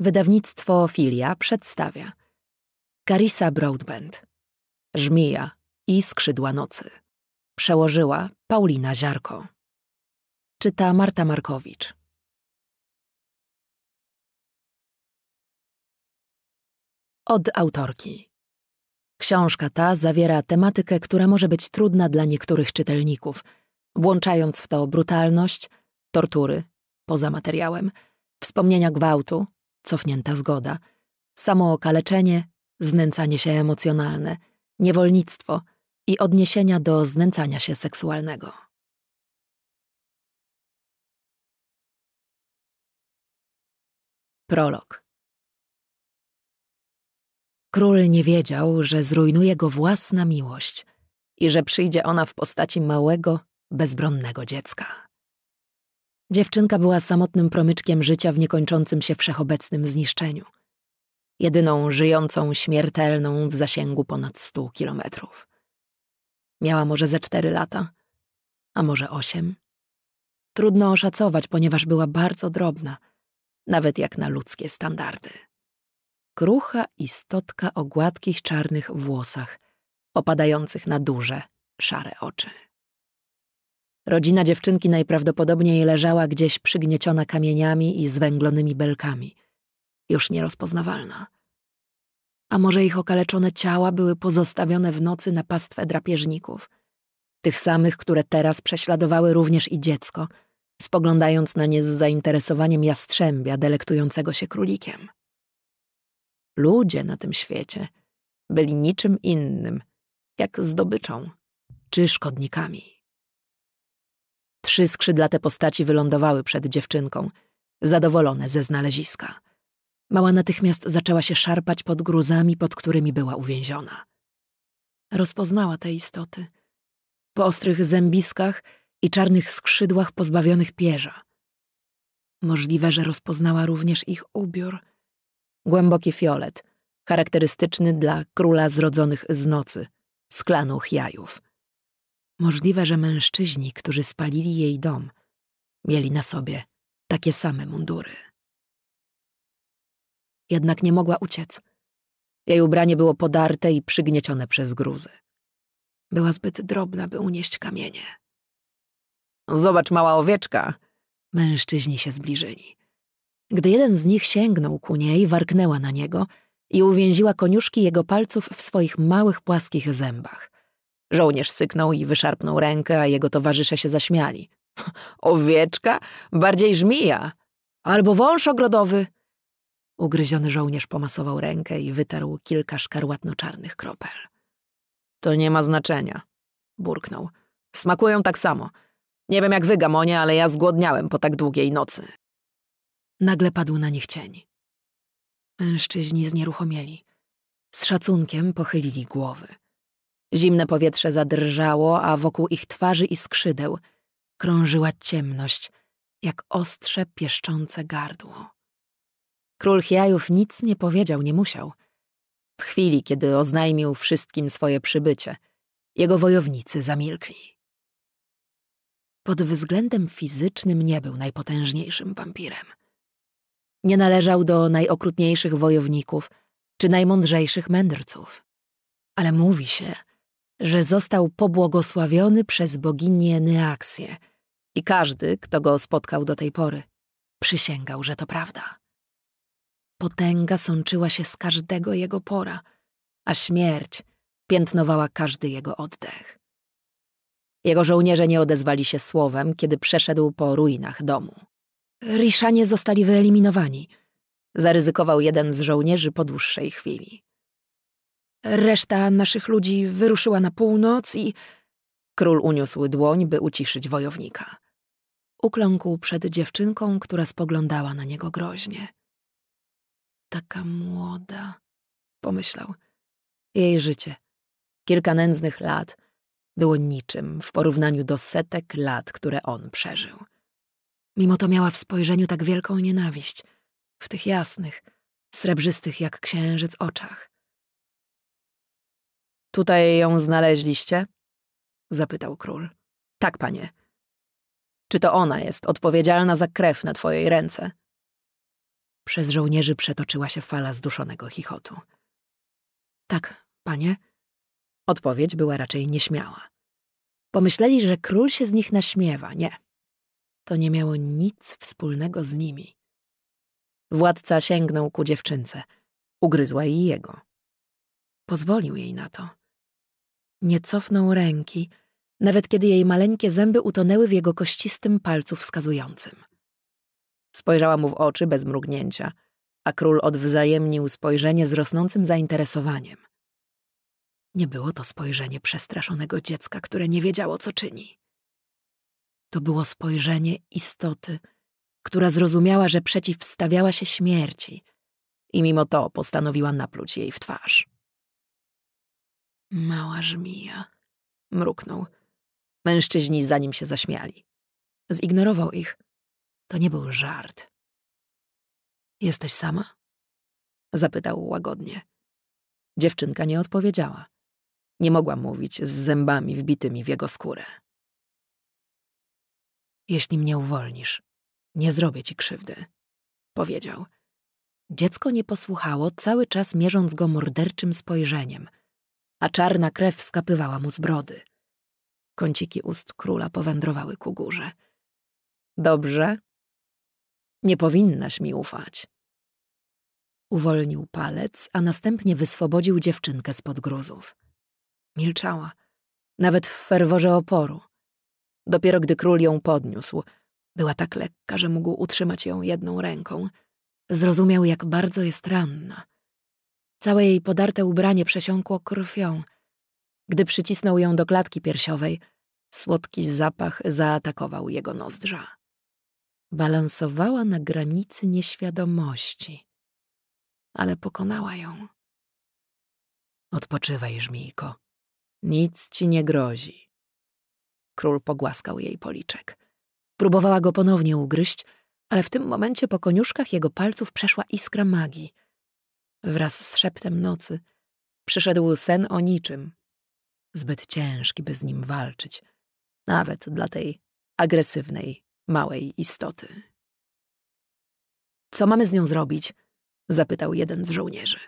Wydawnictwo Filia przedstawia. Carissa Broadbent. Żmija i Skrzydła Nocy. Przełożyła Paulina Ziarko. Czyta Marta Markowicz. Od autorki. Książka ta zawiera tematykę, która może być trudna dla niektórych czytelników, włączając w to brutalność, tortury, poza materiałem, wspomnienia gwałtu, cofnięta zgoda, samookaleczenie, znęcanie się emocjonalne, niewolnictwo i odniesienia do znęcania się seksualnego. Prolog Król nie wiedział, że zrujnuje go własna miłość i że przyjdzie ona w postaci małego, bezbronnego dziecka. Dziewczynka była samotnym promyczkiem życia w niekończącym się wszechobecnym zniszczeniu. Jedyną żyjącą śmiertelną w zasięgu ponad stu kilometrów. Miała może ze cztery lata, a może osiem. Trudno oszacować, ponieważ była bardzo drobna, nawet jak na ludzkie standardy. Krucha istotka o gładkich czarnych włosach, opadających na duże, szare oczy. Rodzina dziewczynki najprawdopodobniej leżała gdzieś przygnieciona kamieniami i zwęglonymi belkami, już nierozpoznawalna. A może ich okaleczone ciała były pozostawione w nocy na pastwę drapieżników, tych samych, które teraz prześladowały również i dziecko, spoglądając na nie z zainteresowaniem jastrzębia delektującego się królikiem. Ludzie na tym świecie byli niczym innym, jak zdobyczą czy szkodnikami. Trzy skrzydlate postaci wylądowały przed dziewczynką, zadowolone ze znaleziska. Mała natychmiast zaczęła się szarpać pod gruzami, pod którymi była uwięziona. Rozpoznała te istoty. Po ostrych zębiskach i czarnych skrzydłach pozbawionych pierza. Możliwe, że rozpoznała również ich ubiór. Głęboki fiolet, charakterystyczny dla króla zrodzonych z nocy, z klanu Chiajów. Możliwe, że mężczyźni, którzy spalili jej dom, mieli na sobie takie same mundury. Jednak nie mogła uciec. Jej ubranie było podarte i przygniecione przez gruzy. Była zbyt drobna, by unieść kamienie. Zobacz, mała owieczka! Mężczyźni się zbliżyli. Gdy jeden z nich sięgnął ku niej, warknęła na niego i uwięziła koniuszki jego palców w swoich małych, płaskich zębach. Żołnierz syknął i wyszarpnął rękę, a jego towarzysze się zaśmiali. Owieczka? Bardziej żmija. Albo wąż ogrodowy. Ugryziony żołnierz pomasował rękę i wytarł kilka szkarłatno-czarnych kropel. To nie ma znaczenia, burknął. Smakują tak samo. Nie wiem jak wy, Gamonie, ale ja zgłodniałem po tak długiej nocy. Nagle padł na nich cień. Mężczyźni znieruchomieli. Z szacunkiem pochylili głowy. Zimne powietrze zadrżało, a wokół ich twarzy i skrzydeł krążyła ciemność, jak ostrze pieszczące gardło. Król Chiajów nic nie powiedział, nie musiał. W chwili, kiedy oznajmił wszystkim swoje przybycie, jego wojownicy zamilkli. Pod względem fizycznym nie był najpotężniejszym wampirem. Nie należał do najokrutniejszych wojowników czy najmądrzejszych mędrców. Ale mówi się, że został pobłogosławiony przez boginię Neaksję i każdy, kto go spotkał do tej pory, przysięgał, że to prawda. Potęga sączyła się z każdego jego pora, a śmierć piętnowała każdy jego oddech. Jego żołnierze nie odezwali się słowem, kiedy przeszedł po ruinach domu. Riszanie zostali wyeliminowani. Zaryzykował jeden z żołnierzy po dłuższej chwili. Reszta naszych ludzi wyruszyła na północ i... Król uniósł dłoń, by uciszyć wojownika. Ukląkł przed dziewczynką, która spoglądała na niego groźnie. Taka młoda, pomyślał. Jej życie, kilka nędznych lat, było niczym w porównaniu do setek lat, które on przeżył. Mimo to miała w spojrzeniu tak wielką nienawiść, w tych jasnych, srebrzystych jak księżyc oczach. Tutaj ją znaleźliście? Zapytał król. Tak, panie. Czy to ona jest odpowiedzialna za krew na twojej ręce? Przez żołnierzy przetoczyła się fala zduszonego chichotu. Tak, panie. Odpowiedź była raczej nieśmiała. Pomyśleli, że król się z nich naśmiewa. Nie. To nie miało nic wspólnego z nimi. Władca sięgnął ku dziewczynce. Ugryzła i jego. Pozwolił jej na to. Nie cofnął ręki, nawet kiedy jej maleńkie zęby utonęły w jego kościstym palcu wskazującym. Spojrzała mu w oczy bez mrugnięcia, a król odwzajemnił spojrzenie z rosnącym zainteresowaniem. Nie było to spojrzenie przestraszonego dziecka, które nie wiedziało, co czyni. To było spojrzenie istoty, która zrozumiała, że przeciwstawiała się śmierci i mimo to postanowiła napluć jej w twarz. Mała żmija, mruknął. Mężczyźni za nim się zaśmiali. Zignorował ich. To nie był żart. Jesteś sama? Zapytał łagodnie. Dziewczynka nie odpowiedziała. Nie mogła mówić z zębami wbitymi w jego skórę. Jeśli mnie uwolnisz, nie zrobię ci krzywdy, powiedział. Dziecko nie posłuchało, cały czas mierząc go morderczym spojrzeniem, a czarna krew skapywała mu z brody. Kąciki ust króla powędrowały ku górze. Dobrze? Nie powinnaś mi ufać. Uwolnił palec, a następnie wyswobodził dziewczynkę spod gruzów. Milczała, nawet w ferworze oporu. Dopiero gdy król ją podniósł, była tak lekka, że mógł utrzymać ją jedną ręką. Zrozumiał, jak bardzo jest ranna. Całe jej podarte ubranie przesiąkło krwią. Gdy przycisnął ją do klatki piersiowej, słodki zapach zaatakował jego nozdrza. Balansowała na granicy nieświadomości, ale pokonała ją. Odpoczywaj, żmijko. Nic ci nie grozi. Król pogłaskał jej policzek. Próbowała go ponownie ugryźć, ale w tym momencie po koniuszkach jego palców przeszła iskra magii. Wraz z szeptem nocy przyszedł sen o niczym. Zbyt ciężki, by z nim walczyć, nawet dla tej agresywnej, małej istoty. Co mamy z nią zrobić? zapytał jeden z żołnierzy.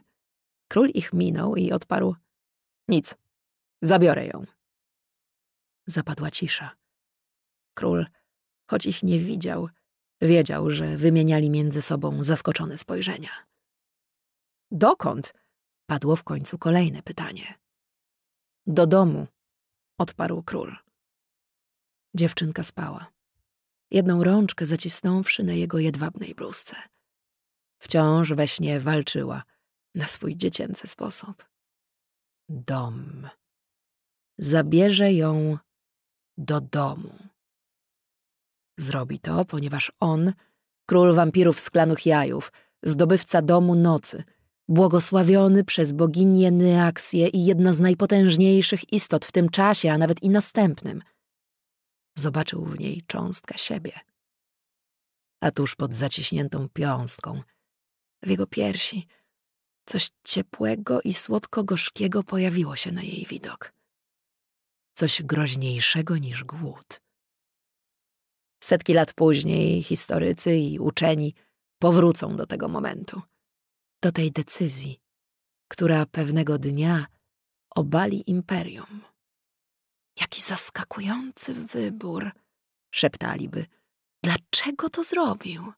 Król ich minął i odparł: Nic, zabiorę ją. Zapadła cisza. Król choć ich nie widział, wiedział, że wymieniali między sobą zaskoczone spojrzenia. Dokąd? Padło w końcu kolejne pytanie. Do domu, odparł król. Dziewczynka spała. Jedną rączkę zacisnąwszy na jego jedwabnej bluzce. Wciąż we śnie walczyła na swój dziecięcy sposób. Dom. Zabierze ją do domu. Zrobi to, ponieważ on, król wampirów z klanów jajów, zdobywca domu nocy, błogosławiony przez boginię Neaksję i jedna z najpotężniejszych istot w tym czasie, a nawet i następnym, zobaczył w niej cząstkę siebie. A tuż pod zaciśniętą piąstką, w jego piersi, coś ciepłego i słodko-gorzkiego pojawiło się na jej widok. Coś groźniejszego niż głód. Setki lat później historycy i uczeni powrócą do tego momentu, do tej decyzji, która pewnego dnia obali imperium. Jaki zaskakujący wybór, szeptaliby. Dlaczego to zrobił?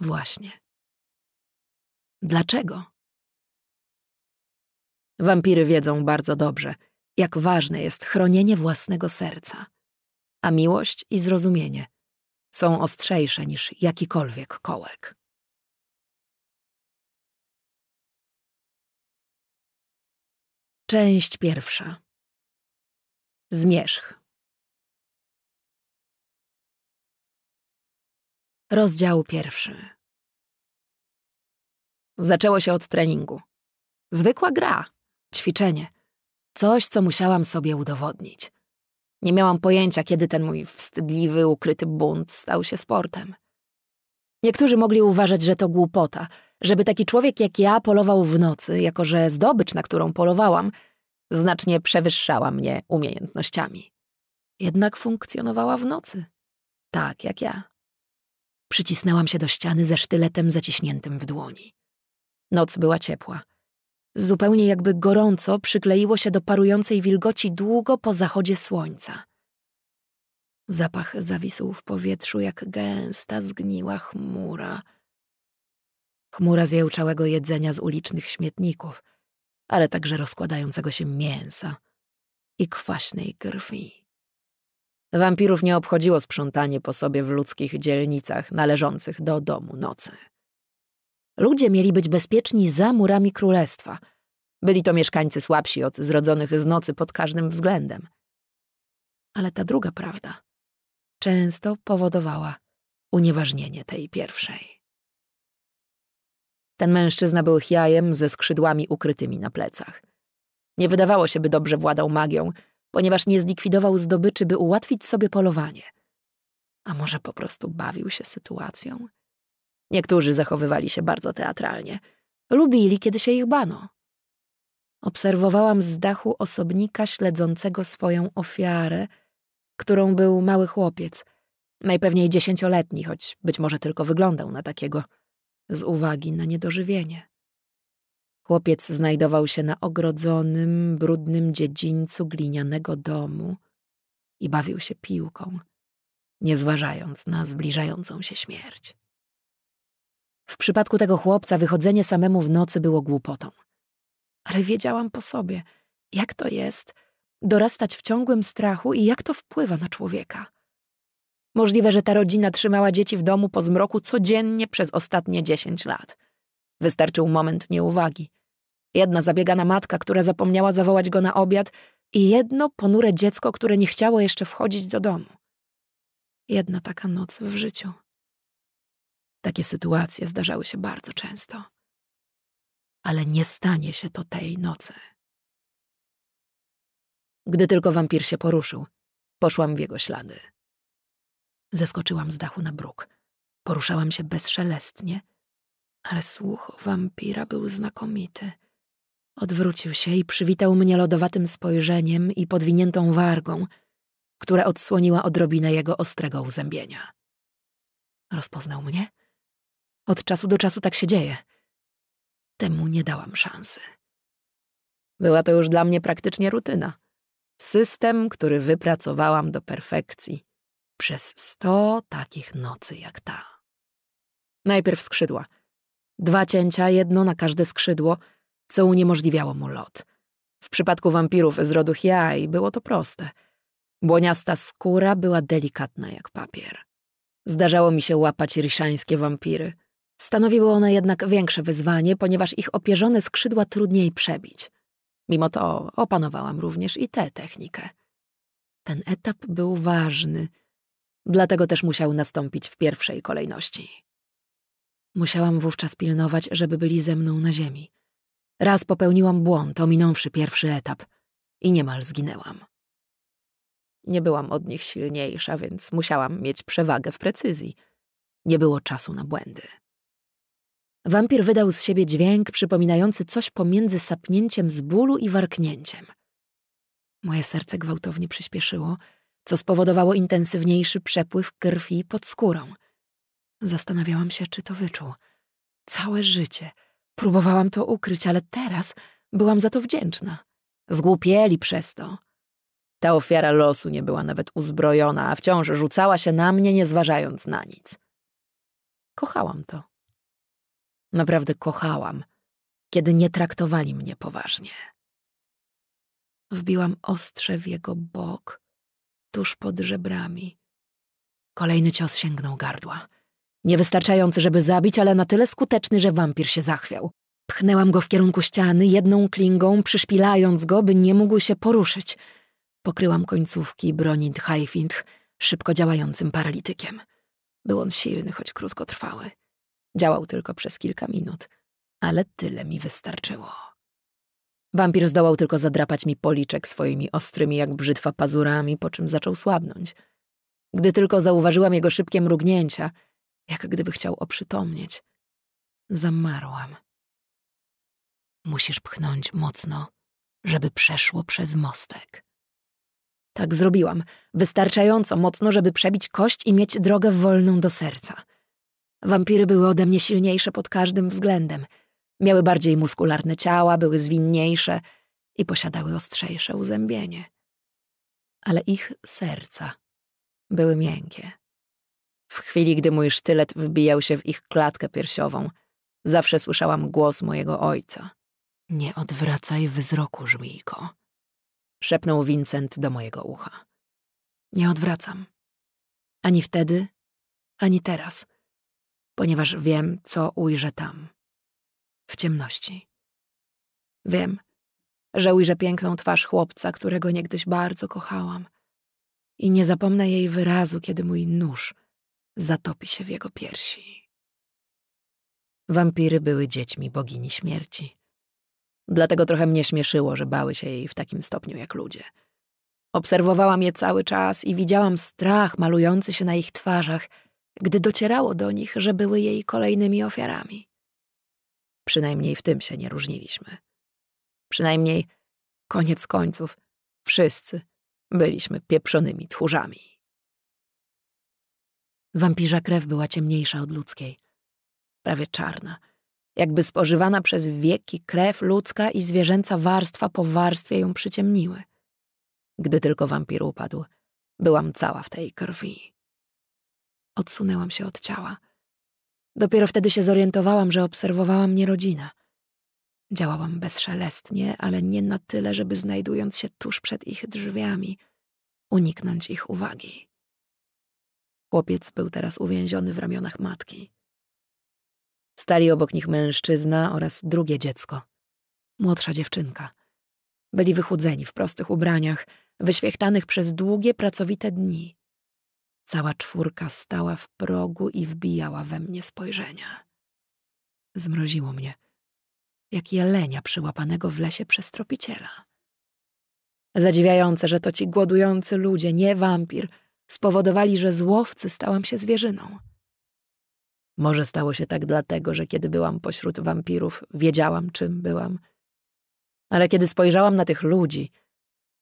Właśnie. Dlaczego? Wampiry wiedzą bardzo dobrze, jak ważne jest chronienie własnego serca a miłość i zrozumienie są ostrzejsze niż jakikolwiek kołek. Część pierwsza. Zmierzch. Rozdział pierwszy. Zaczęło się od treningu. Zwykła gra, ćwiczenie. Coś, co musiałam sobie udowodnić. Nie miałam pojęcia, kiedy ten mój wstydliwy, ukryty bunt stał się sportem. Niektórzy mogli uważać, że to głupota, żeby taki człowiek jak ja polował w nocy, jako że zdobycz, na którą polowałam, znacznie przewyższała mnie umiejętnościami. Jednak funkcjonowała w nocy, tak jak ja. Przycisnęłam się do ściany ze sztyletem zaciśniętym w dłoni. Noc była ciepła. Zupełnie jakby gorąco przykleiło się do parującej wilgoci długo po zachodzie słońca. Zapach zawisł w powietrzu jak gęsta, zgniła chmura. Chmura zjełczałego jedzenia z ulicznych śmietników, ale także rozkładającego się mięsa i kwaśnej krwi. Wampirów nie obchodziło sprzątanie po sobie w ludzkich dzielnicach należących do domu nocy. Ludzie mieli być bezpieczni za murami królestwa. Byli to mieszkańcy słabsi od zrodzonych z nocy pod każdym względem. Ale ta druga prawda często powodowała unieważnienie tej pierwszej. Ten mężczyzna był chiajem ze skrzydłami ukrytymi na plecach. Nie wydawało się, by dobrze władał magią, ponieważ nie zlikwidował zdobyczy, by ułatwić sobie polowanie. A może po prostu bawił się sytuacją? Niektórzy zachowywali się bardzo teatralnie. Lubili, kiedy się ich bano. Obserwowałam z dachu osobnika śledzącego swoją ofiarę, którą był mały chłopiec, najpewniej dziesięcioletni, choć być może tylko wyglądał na takiego, z uwagi na niedożywienie. Chłopiec znajdował się na ogrodzonym, brudnym dziedzińcu glinianego domu i bawił się piłką, nie zważając na zbliżającą się śmierć. W przypadku tego chłopca wychodzenie samemu w nocy było głupotą. Ale wiedziałam po sobie, jak to jest dorastać w ciągłym strachu i jak to wpływa na człowieka. Możliwe, że ta rodzina trzymała dzieci w domu po zmroku codziennie przez ostatnie dziesięć lat. Wystarczył moment nieuwagi. Jedna zabiegana matka, która zapomniała zawołać go na obiad i jedno ponure dziecko, które nie chciało jeszcze wchodzić do domu. Jedna taka noc w życiu. Takie sytuacje zdarzały się bardzo często. Ale nie stanie się to tej nocy. Gdy tylko wampir się poruszył, poszłam w jego ślady. Zeskoczyłam z dachu na bruk. Poruszałam się bezszelestnie, ale słuch wampira był znakomity. Odwrócił się i przywitał mnie lodowatym spojrzeniem i podwiniętą wargą, która odsłoniła odrobinę jego ostrego uzębienia. Rozpoznał mnie? Od czasu do czasu tak się dzieje. Temu nie dałam szansy. Była to już dla mnie praktycznie rutyna. System, który wypracowałam do perfekcji przez sto takich nocy jak ta. Najpierw skrzydła. Dwa cięcia, jedno na każde skrzydło, co uniemożliwiało mu lot. W przypadku wampirów z rodu Hiai było to proste. Błoniasta skóra była delikatna jak papier. Zdarzało mi się łapać riszańskie wampiry. Stanowiły one jednak większe wyzwanie, ponieważ ich opierzone skrzydła trudniej przebić. Mimo to opanowałam również i tę technikę. Ten etap był ważny, dlatego też musiał nastąpić w pierwszej kolejności. Musiałam wówczas pilnować, żeby byli ze mną na ziemi. Raz popełniłam błąd, ominąwszy pierwszy etap i niemal zginęłam. Nie byłam od nich silniejsza, więc musiałam mieć przewagę w precyzji. Nie było czasu na błędy. Wampir wydał z siebie dźwięk przypominający coś pomiędzy sapnięciem z bólu i warknięciem. Moje serce gwałtownie przyspieszyło, co spowodowało intensywniejszy przepływ krwi pod skórą. Zastanawiałam się, czy to wyczuł. Całe życie próbowałam to ukryć, ale teraz byłam za to wdzięczna. Zgłupieli przez to. Ta ofiara losu nie była nawet uzbrojona, a wciąż rzucała się na mnie, nie zważając na nic. Kochałam to. Naprawdę kochałam, kiedy nie traktowali mnie poważnie. Wbiłam ostrze w jego bok, tuż pod żebrami. Kolejny cios sięgnął gardła. Niewystarczający, żeby zabić, ale na tyle skuteczny, że wampir się zachwiał. Pchnęłam go w kierunku ściany, jedną klingą, przyszpilając go, by nie mógł się poruszyć. Pokryłam końcówki broni Dchajfintch szybko działającym paralitykiem. Był on silny, choć krótkotrwały. Działał tylko przez kilka minut, ale tyle mi wystarczyło. Wampir zdołał tylko zadrapać mi policzek swoimi ostrymi jak brzytwa pazurami, po czym zaczął słabnąć. Gdy tylko zauważyłam jego szybkie mrugnięcia, jak gdyby chciał oprzytomnieć, zamarłam. Musisz pchnąć mocno, żeby przeszło przez mostek. Tak zrobiłam, wystarczająco mocno, żeby przebić kość i mieć drogę wolną do serca. Wampiry były ode mnie silniejsze pod każdym względem. Miały bardziej muskularne ciała, były zwinniejsze i posiadały ostrzejsze uzębienie. Ale ich serca były miękkie. W chwili, gdy mój sztylet wbijał się w ich klatkę piersiową, zawsze słyszałam głos mojego ojca. Nie odwracaj wzroku, żmijko, szepnął Vincent do mojego ucha. Nie odwracam. Ani wtedy, ani teraz, ponieważ wiem, co ujrzę tam, w ciemności. Wiem, że ujrzę piękną twarz chłopca, którego niegdyś bardzo kochałam i nie zapomnę jej wyrazu, kiedy mój nóż zatopi się w jego piersi. Wampiry były dziećmi bogini śmierci. Dlatego trochę mnie śmieszyło, że bały się jej w takim stopniu jak ludzie. Obserwowałam je cały czas i widziałam strach malujący się na ich twarzach, gdy docierało do nich, że były jej kolejnymi ofiarami. Przynajmniej w tym się nie różniliśmy. Przynajmniej, koniec końców, wszyscy byliśmy pieprzonymi tchórzami. Wampirza krew była ciemniejsza od ludzkiej, prawie czarna, jakby spożywana przez wieki krew ludzka i zwierzęca warstwa po warstwie ją przyciemniły. Gdy tylko wampir upadł, byłam cała w tej krwi. Odsunęłam się od ciała. Dopiero wtedy się zorientowałam, że obserwowała mnie rodzina. Działałam bezszelestnie, ale nie na tyle, żeby znajdując się tuż przed ich drzwiami, uniknąć ich uwagi. Chłopiec był teraz uwięziony w ramionach matki. Stali obok nich mężczyzna oraz drugie dziecko, młodsza dziewczynka. Byli wychudzeni w prostych ubraniach, wyświechtanych przez długie, pracowite dni. Cała czwórka stała w progu i wbijała we mnie spojrzenia. Zmroziło mnie, jak jelenia przyłapanego w lesie przez tropiciela. Zadziwiające, że to ci głodujący ludzie, nie wampir, spowodowali, że z łowcy stałam się zwierzyną. Może stało się tak dlatego, że kiedy byłam pośród wampirów, wiedziałam, czym byłam. Ale kiedy spojrzałam na tych ludzi,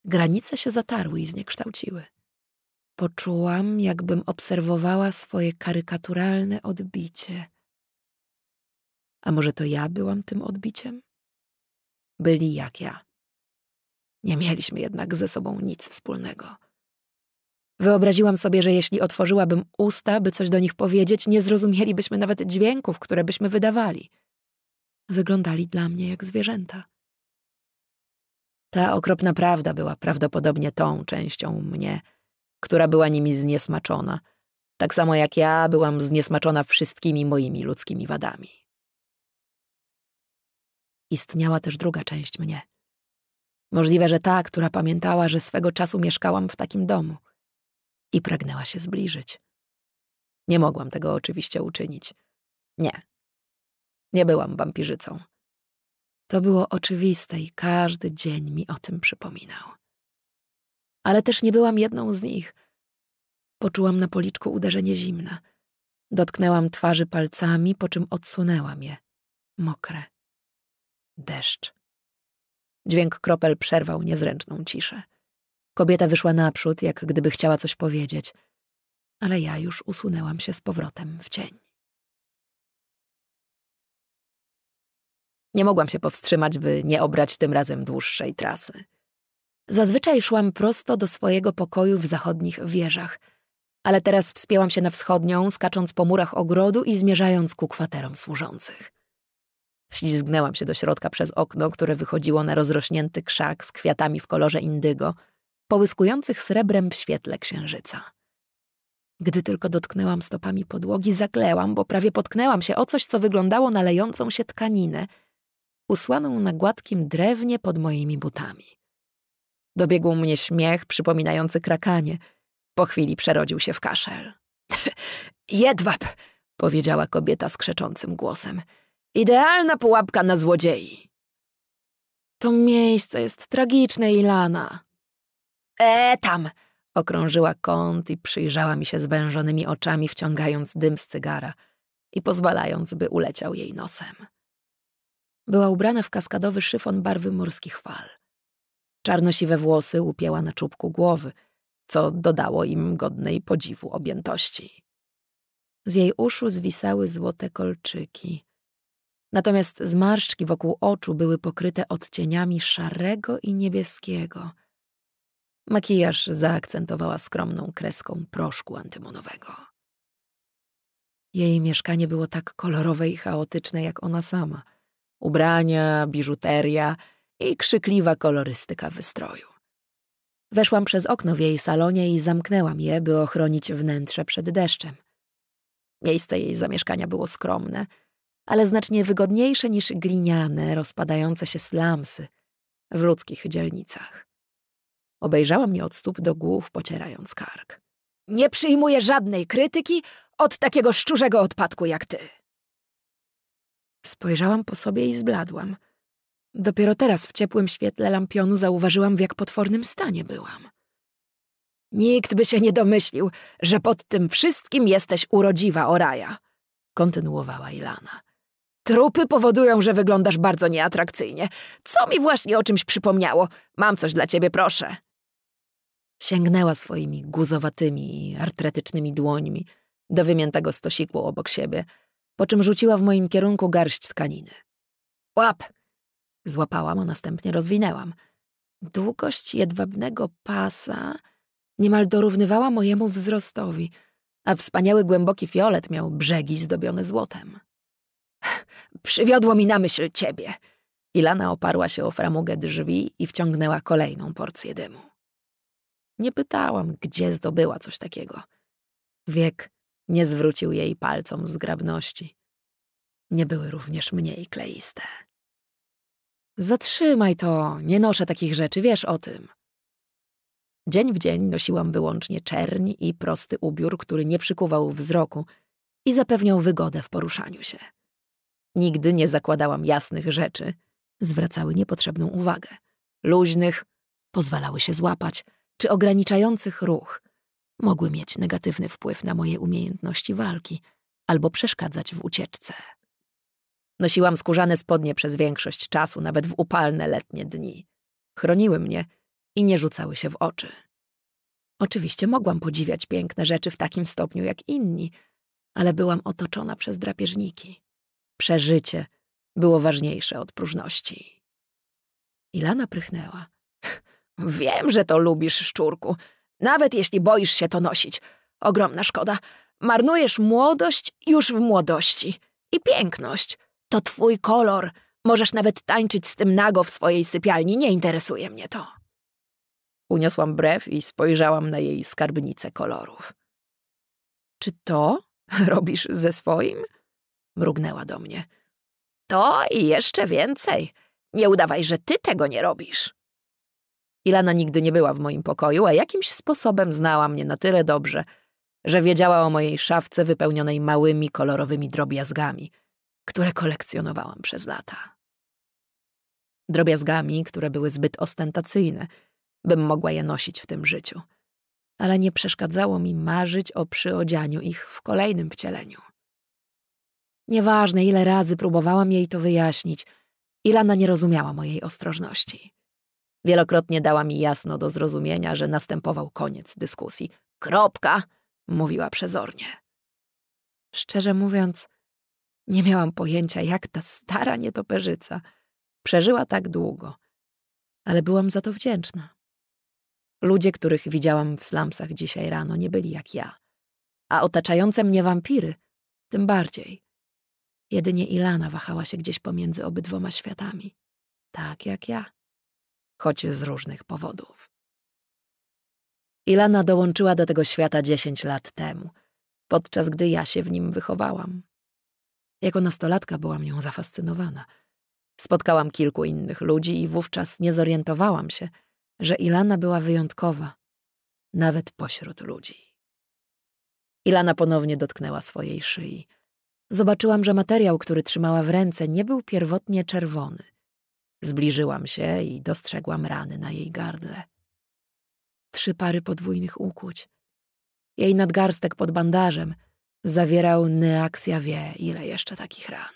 granice się zatarły i zniekształciły. Poczułam, jakbym obserwowała swoje karykaturalne odbicie. A może to ja byłam tym odbiciem? Byli jak ja. Nie mieliśmy jednak ze sobą nic wspólnego. Wyobraziłam sobie, że jeśli otworzyłabym usta, by coś do nich powiedzieć, nie zrozumielibyśmy nawet dźwięków, które byśmy wydawali. Wyglądali dla mnie jak zwierzęta. Ta okropna prawda była prawdopodobnie tą częścią mnie, która była nimi zniesmaczona, tak samo jak ja byłam zniesmaczona wszystkimi moimi ludzkimi wadami. Istniała też druga część mnie. Możliwe, że ta, która pamiętała, że swego czasu mieszkałam w takim domu – i pragnęła się zbliżyć. Nie mogłam tego oczywiście uczynić. Nie. Nie byłam wampirzycą. To było oczywiste i każdy dzień mi o tym przypominał. Ale też nie byłam jedną z nich. Poczułam na policzku uderzenie zimna. Dotknęłam twarzy palcami, po czym odsunęłam je. Mokre. Deszcz. Dźwięk kropel przerwał niezręczną ciszę. Kobieta wyszła naprzód, jak gdyby chciała coś powiedzieć, ale ja już usunęłam się z powrotem w cień. Nie mogłam się powstrzymać, by nie obrać tym razem dłuższej trasy. Zazwyczaj szłam prosto do swojego pokoju w zachodnich wieżach, ale teraz wspięłam się na wschodnią, skacząc po murach ogrodu i zmierzając ku kwaterom służących. Wślizgnęłam się do środka przez okno, które wychodziło na rozrośnięty krzak z kwiatami w kolorze indygo – połyskujących srebrem w świetle księżyca. Gdy tylko dotknęłam stopami podłogi, zaklełam, bo prawie potknęłam się o coś, co wyglądało na lejącą się tkaninę, usłaną na gładkim drewnie pod moimi butami. Dobiegł mnie śmiech przypominający krakanie. Po chwili przerodził się w kaszel. Jedwab, powiedziała kobieta skrzeczącym głosem. Idealna pułapka na złodziei. To miejsce jest tragiczne, Ilana, E, tam! Okrążyła kąt i przyjrzała mi się zwężonymi oczami, wciągając dym z cygara i pozwalając, by uleciał jej nosem. Była ubrana w kaskadowy szyfon barwy morskich fal. Czarnosiwe włosy upięła na czubku głowy, co dodało im godnej podziwu objętości. Z jej uszu zwisały złote kolczyki. Natomiast zmarszczki wokół oczu były pokryte odcieniami szarego i niebieskiego. Makijaż zaakcentowała skromną kreską proszku antymonowego. Jej mieszkanie było tak kolorowe i chaotyczne jak ona sama. Ubrania, biżuteria i krzykliwa kolorystyka wystroju. Weszłam przez okno w jej salonie i zamknęłam je, by ochronić wnętrze przed deszczem. Miejsce jej zamieszkania było skromne, ale znacznie wygodniejsze niż gliniane, rozpadające się slamsy w ludzkich dzielnicach. Obejrzała mnie od stóp do głów, pocierając kark. Nie przyjmuję żadnej krytyki od takiego szczurzego odpadku jak ty. Spojrzałam po sobie i zbladłam. Dopiero teraz w ciepłym świetle lampionu zauważyłam, w jak potwornym stanie byłam. Nikt by się nie domyślił, że pod tym wszystkim jesteś urodziwa, Oraja, kontynuowała Ilana. Trupy powodują, że wyglądasz bardzo nieatrakcyjnie. Co mi właśnie o czymś przypomniało? Mam coś dla ciebie, proszę. Sięgnęła swoimi guzowatymi, artretycznymi dłońmi do wymiętego stosiku obok siebie, po czym rzuciła w moim kierunku garść tkaniny. Łap! Złapałam, a następnie rozwinęłam. Długość jedwabnego pasa niemal dorównywała mojemu wzrostowi, a wspaniały głęboki fiolet miał brzegi zdobione złotem. Przywiodło mi na myśl ciebie. Ilana oparła się o framugę drzwi i wciągnęła kolejną porcję dymu. Nie pytałam, gdzie zdobyła coś takiego. Wiek nie zwrócił jej palcom zgrabności. Nie były również mniej kleiste. Zatrzymaj to, nie noszę takich rzeczy, wiesz o tym. Dzień w dzień nosiłam wyłącznie czerń i prosty ubiór, który nie przykuwał wzroku i zapewniał wygodę w poruszaniu się. Nigdy nie zakładałam jasnych rzeczy, zwracały niepotrzebną uwagę. Luźnych, pozwalały się złapać, czy ograniczających ruch, mogły mieć negatywny wpływ na moje umiejętności walki albo przeszkadzać w ucieczce. Nosiłam skórzane spodnie przez większość czasu, nawet w upalne letnie dni. Chroniły mnie i nie rzucały się w oczy. Oczywiście mogłam podziwiać piękne rzeczy w takim stopniu jak inni, ale byłam otoczona przez drapieżniki. Przeżycie było ważniejsze od próżności. Ilana prychnęła. Wiem, że to lubisz, szczurku. Nawet jeśli boisz się to nosić. Ogromna szkoda. Marnujesz młodość już w młodości. I piękność. To twój kolor. Możesz nawet tańczyć z tym nago w swojej sypialni. Nie interesuje mnie to. Uniosłam brew i spojrzałam na jej skarbnicę kolorów. Czy to robisz ze swoim? Mrugnęła do mnie. To i jeszcze więcej. Nie udawaj, że ty tego nie robisz. Ilana nigdy nie była w moim pokoju, a jakimś sposobem znała mnie na tyle dobrze, że wiedziała o mojej szafce wypełnionej małymi, kolorowymi drobiazgami, które kolekcjonowałam przez lata. Drobiazgami, które były zbyt ostentacyjne, bym mogła je nosić w tym życiu. Ale nie przeszkadzało mi marzyć o przyodzianiu ich w kolejnym wcieleniu. Nieważne, ile razy próbowałam jej to wyjaśnić, Ilana nie rozumiała mojej ostrożności. Wielokrotnie dała mi jasno do zrozumienia, że następował koniec dyskusji. Kropka, mówiła przezornie. Szczerze mówiąc, nie miałam pojęcia, jak ta stara nietoperzyca przeżyła tak długo, ale byłam za to wdzięczna. Ludzie, których widziałam w slumsach dzisiaj rano, nie byli jak ja, a otaczające mnie wampiry tym bardziej. Jedynie Ilana wahała się gdzieś pomiędzy obydwoma światami, tak jak ja choć z różnych powodów. Ilana dołączyła do tego świata dziesięć lat temu, podczas gdy ja się w nim wychowałam. Jako nastolatka byłam nią zafascynowana. Spotkałam kilku innych ludzi i wówczas nie zorientowałam się, że Ilana była wyjątkowa, nawet pośród ludzi. Ilana ponownie dotknęła swojej szyi. Zobaczyłam, że materiał, który trzymała w ręce, nie był pierwotnie czerwony – Zbliżyłam się i dostrzegłam rany na jej gardle. Trzy pary podwójnych ukłuć. Jej nadgarstek pod bandażem zawierał neaksja wie, ile jeszcze takich ran.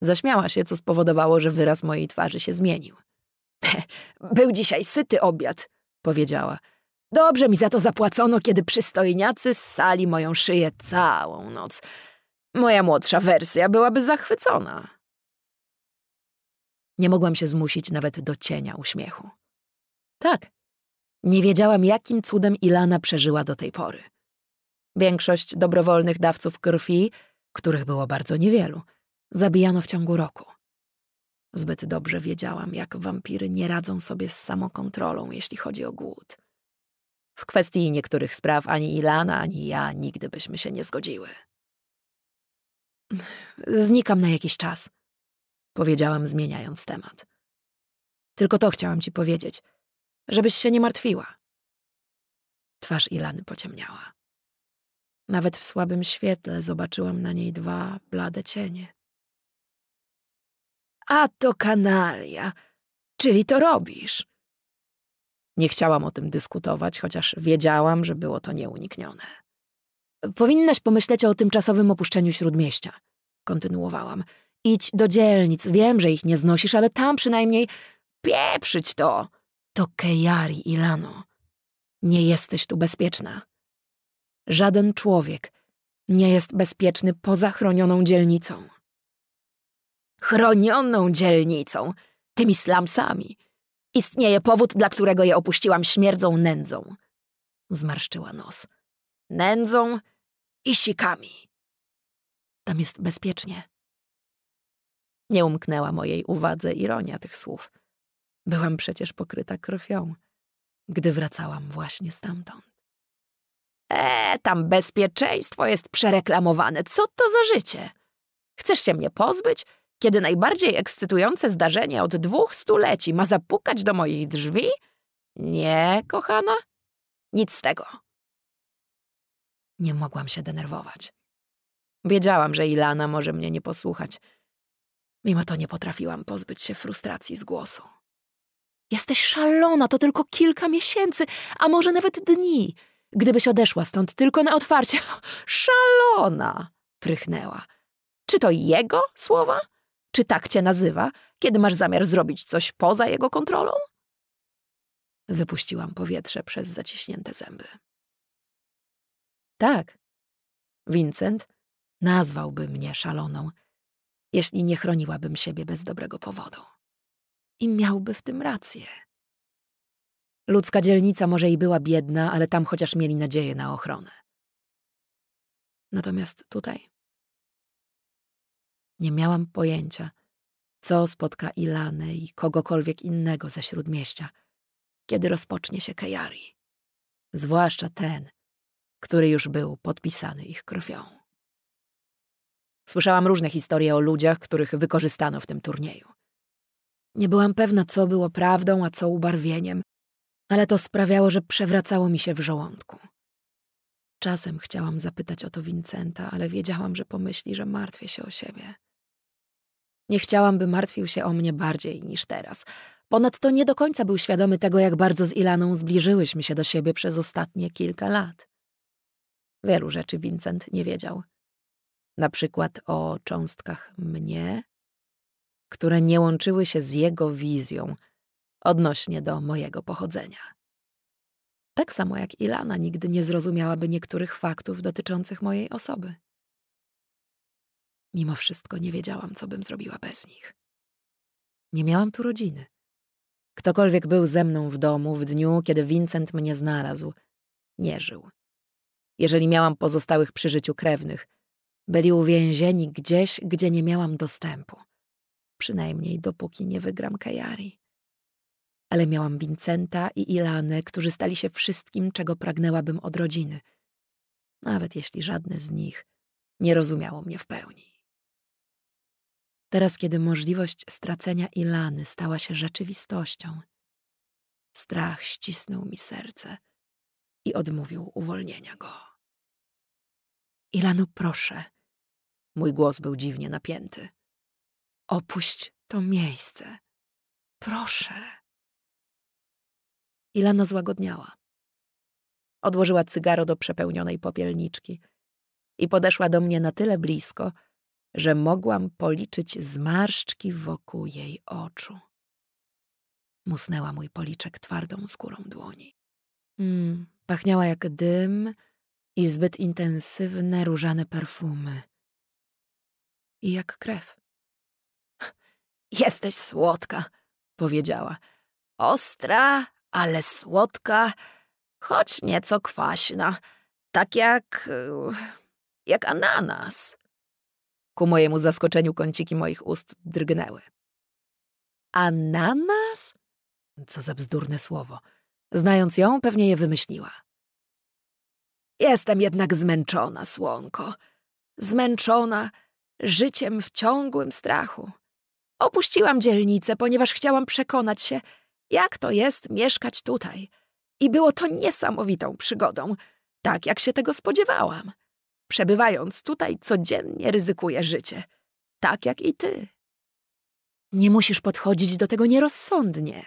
Zaśmiała się, co spowodowało, że wyraz mojej twarzy się zmienił. Był dzisiaj syty obiad, powiedziała. Dobrze mi za to zapłacono, kiedy przystojniacy ssali moją szyję całą noc. Moja młodsza wersja byłaby zachwycona. Nie mogłam się zmusić nawet do cienia uśmiechu. Tak, nie wiedziałam, jakim cudem Ilana przeżyła do tej pory. Większość dobrowolnych dawców krwi, których było bardzo niewielu, zabijano w ciągu roku. Zbyt dobrze wiedziałam, jak wampiry nie radzą sobie z samokontrolą, jeśli chodzi o głód. W kwestii niektórych spraw ani Ilana, ani ja nigdy byśmy się nie zgodziły. Znikam na jakiś czas, powiedziałam, zmieniając temat. Tylko to chciałam ci powiedzieć, żebyś się nie martwiła. Twarz Ilany pociemniała. Nawet w słabym świetle zobaczyłam na niej dwa blade cienie. A to kanalia, czyli to robisz. Nie chciałam o tym dyskutować, chociaż wiedziałam, że było to nieuniknione. Powinnaś pomyśleć o tymczasowym opuszczeniu śródmieścia, kontynuowałam. Idź do dzielnic, wiem, że ich nie znosisz, ale tam przynajmniej pieprzyć to. To Kejari, Ilano. Nie jesteś tu bezpieczna. Żaden człowiek nie jest bezpieczny poza chronioną dzielnicą. Chronioną dzielnicą, tymi slamsami. Istnieje powód, dla którego je opuściłam śmierdzą nędzą. Zmarszczyła nos. Nędzą i sikami. Tam jest bezpiecznie. Nie umknęła mojej uwadze ironia tych słów. Byłam przecież pokryta krwią, gdy wracałam właśnie stamtąd. E, tam bezpieczeństwo jest przereklamowane. Co to za życie? Chcesz się mnie pozbyć, kiedy najbardziej ekscytujące zdarzenie od dwóch stuleci ma zapukać do moich drzwi? Nie, kochana, nic z tego. Nie mogłam się denerwować. Wiedziałam, że Ilana może mnie nie posłuchać. Mimo to nie potrafiłam pozbyć się frustracji z głosu. Jesteś szalona, to tylko kilka miesięcy, a może nawet dni. Gdybyś odeszła stąd tylko na otwarcie. Szalona! prychnęła. Czy to jego słowa? Czy tak cię nazywa, kiedy masz zamiar zrobić coś poza jego kontrolą? Wypuściłam powietrze przez zaciśnięte zęby. Tak. Vincent nazwałby mnie szaloną, jeśli nie chroniłabym siebie bez dobrego powodu. I miałby w tym rację. Ludzka dzielnica może i była biedna, ale tam chociaż mieli nadzieję na ochronę. Natomiast tutaj nie miałam pojęcia, co spotka Ilanę i kogokolwiek innego ze śródmieścia, kiedy rozpocznie się Kejari. Zwłaszcza ten, który już był podpisany ich krwią. Słyszałam różne historie o ludziach, których wykorzystano w tym turnieju. Nie byłam pewna, co było prawdą, a co ubarwieniem, ale to sprawiało, że przewracało mi się w żołądku. Czasem chciałam zapytać o to Vincenta, ale wiedziałam, że pomyśli, że martwię się o siebie. Nie chciałam, by martwił się o mnie bardziej niż teraz. Ponadto nie do końca był świadomy tego, jak bardzo z Ilaną zbliżyłyśmy się do siebie przez ostatnie kilka lat. Wielu rzeczy Vincent nie wiedział. Na przykład o cząstkach mnie, które nie łączyły się z jego wizją odnośnie do mojego pochodzenia. Tak samo jak Ilana nigdy nie zrozumiałaby niektórych faktów dotyczących mojej osoby. Mimo wszystko nie wiedziałam, co bym zrobiła bez nich. Nie miałam tu rodziny. Ktokolwiek był ze mną w domu w dniu, kiedy Vincent mnie znalazł, nie żył. Jeżeli miałam pozostałych przy życiu krewnych, byli uwięzieni gdzieś, gdzie nie miałam dostępu. Przynajmniej dopóki nie wygram Kajari. Ale miałam Vincenta i Ilanę, którzy stali się wszystkim, czego pragnęłabym od rodziny. Nawet jeśli żadne z nich nie rozumiało mnie w pełni. Teraz, kiedy możliwość stracenia Ilany stała się rzeczywistością, strach ścisnął mi serce i odmówił uwolnienia go. Ilano, proszę. Mój głos był dziwnie napięty. Opuść to miejsce. Proszę. Ilana złagodniała. Odłożyła cygaro do przepełnionej popielniczki i podeszła do mnie na tyle blisko, że mogłam policzyć zmarszczki wokół jej oczu. Musnęła mój policzek twardą skórą dłoni. Mm, pachniała jak dym i zbyt intensywne różane perfumy. I jak krew. Jesteś słodka, powiedziała. Ostra, ale słodka, choć nieco kwaśna. Tak jak. jak ananas. Ku mojemu zaskoczeniu kąciki moich ust drgnęły. Ananas? Co za bzdurne słowo. Znając ją, pewnie je wymyśliła. Jestem jednak zmęczona, słonko. Zmęczona życiem w ciągłym strachu. Opuściłam dzielnicę, ponieważ chciałam przekonać się, jak to jest mieszkać tutaj. I było to niesamowitą przygodą, tak jak się tego spodziewałam. Przebywając tutaj, codziennie ryzykuję życie, tak jak i ty. Nie musisz podchodzić do tego nierozsądnie.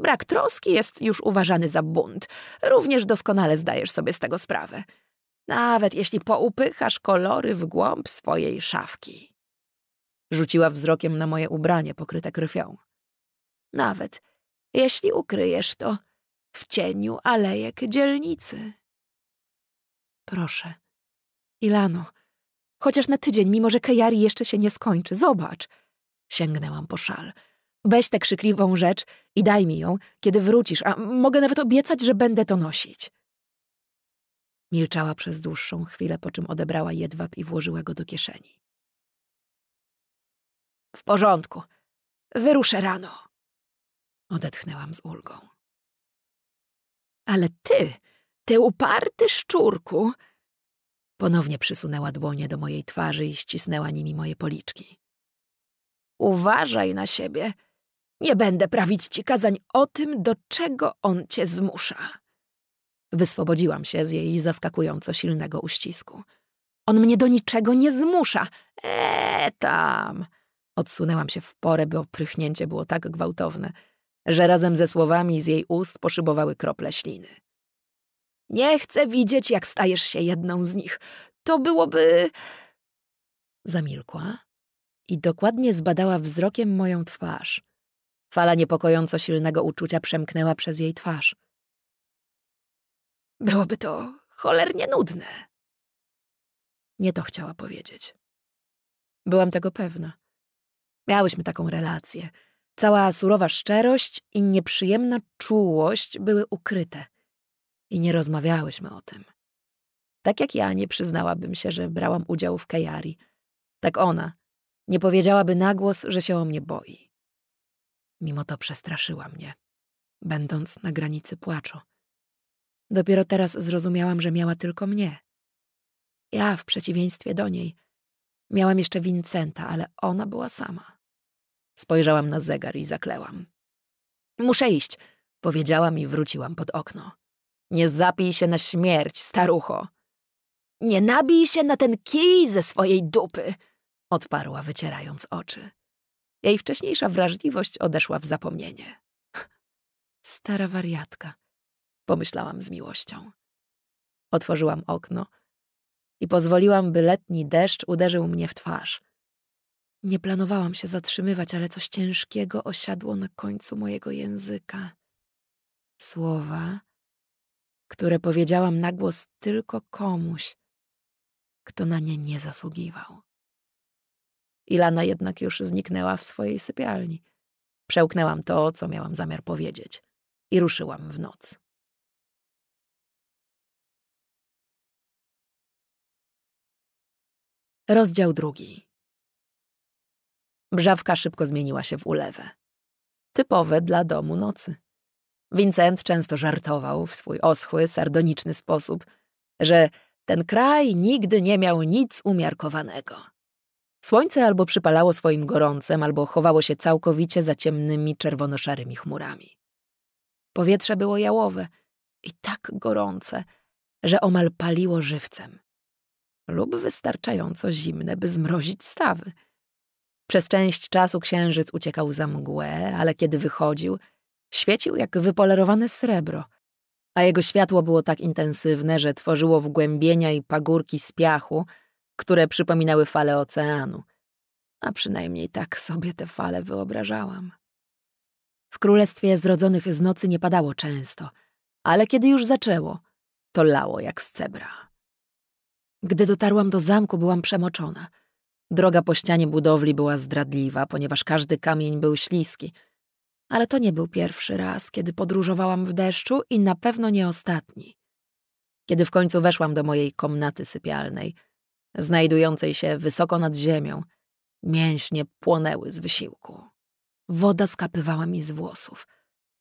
Brak troski jest już uważany za bunt. Również doskonale zdajesz sobie z tego sprawę. Nawet jeśli poupychasz kolory w głąb swojej szafki. Rzuciła wzrokiem na moje ubranie pokryte krwią. Nawet jeśli ukryjesz to w cieniu alejek dzielnicy. Proszę, Ilano, chociaż na tydzień, mimo że Kejari jeszcze się nie skończy, zobacz. Sięgnęłam po szal. Weź tę krzykliwą rzecz i daj mi ją, kiedy wrócisz, a mogę nawet obiecać, że będę to nosić. Milczała przez dłuższą chwilę, po czym odebrała jedwab i włożyła go do kieszeni. W porządku. Wyruszę rano. Odetchnęłam z ulgą. Ale ty, ty uparty szczurku! Ponownie przysunęła dłonie do mojej twarzy i ścisnęła nimi moje policzki. Uważaj na siebie. Nie będę prawić ci kazań o tym, do czego on cię zmusza. Wyswobodziłam się z jej zaskakująco silnego uścisku. On mnie do niczego nie zmusza. Eee, tam. Odsunęłam się w porę, by oprychnięcie było tak gwałtowne, że razem ze słowami z jej ust poszybowały krople śliny. Nie chcę widzieć, jak stajesz się jedną z nich. To byłoby... Zamilkła i dokładnie zbadała wzrokiem moją twarz. Fala niepokojąco silnego uczucia przemknęła przez jej twarz. Byłoby to cholernie nudne. Nie to chciała powiedzieć. Byłam tego pewna. Miałyśmy taką relację. Cała surowa szczerość i nieprzyjemna czułość były ukryte. I nie rozmawiałyśmy o tym. Tak jak ja nie przyznałabym się, że brałam udział w Kejari, tak ona nie powiedziałaby na głos, że się o mnie boi. Mimo to przestraszyła mnie, będąc na granicy płaczu. Dopiero teraz zrozumiałam, że miała tylko mnie. Ja, w przeciwieństwie do niej, miałam jeszcze Vincenta, ale ona była sama. Spojrzałam na zegar i zaklełam. Muszę iść, powiedziałam i wróciłam pod okno. Nie zapij się na śmierć, starucho. Nie nabij się na ten kij ze swojej dupy, odparła, wycierając oczy. Jej wcześniejsza wrażliwość odeszła w zapomnienie. Stara wariatka, pomyślałam z miłością. Otworzyłam okno i pozwoliłam, by letni deszcz uderzył mnie w twarz. Nie planowałam się zatrzymywać, ale coś ciężkiego osiadło na końcu mojego języka. Słowa, które powiedziałam na głos tylko komuś, kto na nie nie zasługiwał. Ilana jednak już zniknęła w swojej sypialni. Przełknęłam to, co miałam zamiar powiedzieć i ruszyłam w noc. Rozdział drugi. Brzawka szybko zmieniła się w ulewę. Typowe dla domu nocy. Vincent często żartował w swój oschły, sardoniczny sposób, że ten kraj nigdy nie miał nic umiarkowanego. Słońce albo przypalało swoim gorącem, albo chowało się całkowicie za ciemnymi, czerwono-szarymi chmurami. Powietrze było jałowe i tak gorące, że omal paliło żywcem. Lub wystarczająco zimne, by zmrozić stawy. Przez część czasu księżyc uciekał za mgłę, ale kiedy wychodził, świecił jak wypolerowane srebro, a jego światło było tak intensywne, że tworzyło wgłębienia i pagórki z piachu, które przypominały fale oceanu. A przynajmniej tak sobie te fale wyobrażałam. W królestwie zrodzonych z nocy nie padało często, ale kiedy już zaczęło, to lało jak z cebra. Gdy dotarłam do zamku, byłam przemoczona. Droga po ścianie budowli była zdradliwa, ponieważ każdy kamień był śliski. Ale to nie był pierwszy raz, kiedy podróżowałam w deszczu i na pewno nie ostatni. Kiedy w końcu weszłam do mojej komnaty sypialnej, znajdującej się wysoko nad ziemią, mięśnie płonęły z wysiłku. Woda skapywała mi z włosów.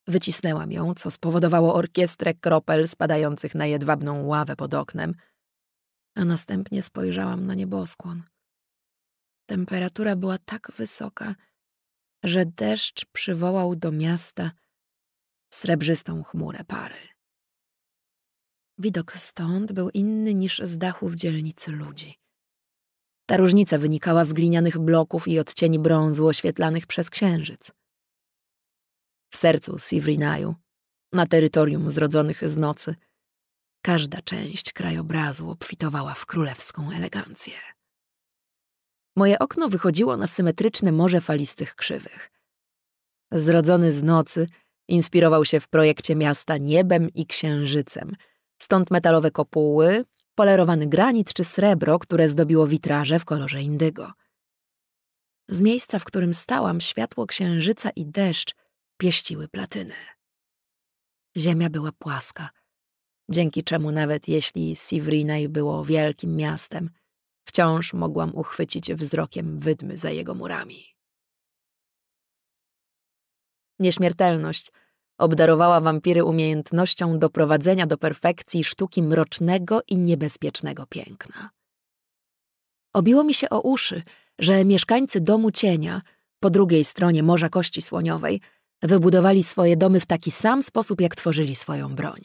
Wycisnęłam ją, co spowodowało orkiestrę kropel spadających na jedwabną ławę pod oknem, a następnie spojrzałam na nieboskłon. Temperatura była tak wysoka, że deszcz przywołał do miasta srebrzystą chmurę pary. Widok stąd był inny niż z dachu w dzielnicy ludzi. Ta różnica wynikała z glinianych bloków i odcieni brązu oświetlanych przez księżyc. W sercu Sivrinaju, na terytorium zrodzonych z nocy, każda część krajobrazu obfitowała w królewską elegancję. Moje okno wychodziło na symetryczne morze falistych krzywych. Zrodzony z nocy, inspirował się w projekcie miasta niebem i księżycem, stąd metalowe kopuły, polerowany granit czy srebro, które zdobiło witraże w kolorze indygo. Z miejsca, w którym stałam, światło księżyca i deszcz pieściły platynę. Ziemia była płaska, dzięki czemu nawet jeśli Sivrinaj było wielkim miastem, wciąż mogłam uchwycić wzrokiem wydmy za jego murami. Nieśmiertelność obdarowała wampiry umiejętnością doprowadzenia do perfekcji sztuki mrocznego i niebezpiecznego piękna. Obiło mi się o uszy, że mieszkańcy domu cienia, po drugiej stronie Morza Kości Słoniowej, wybudowali swoje domy w taki sam sposób, jak tworzyli swoją broń.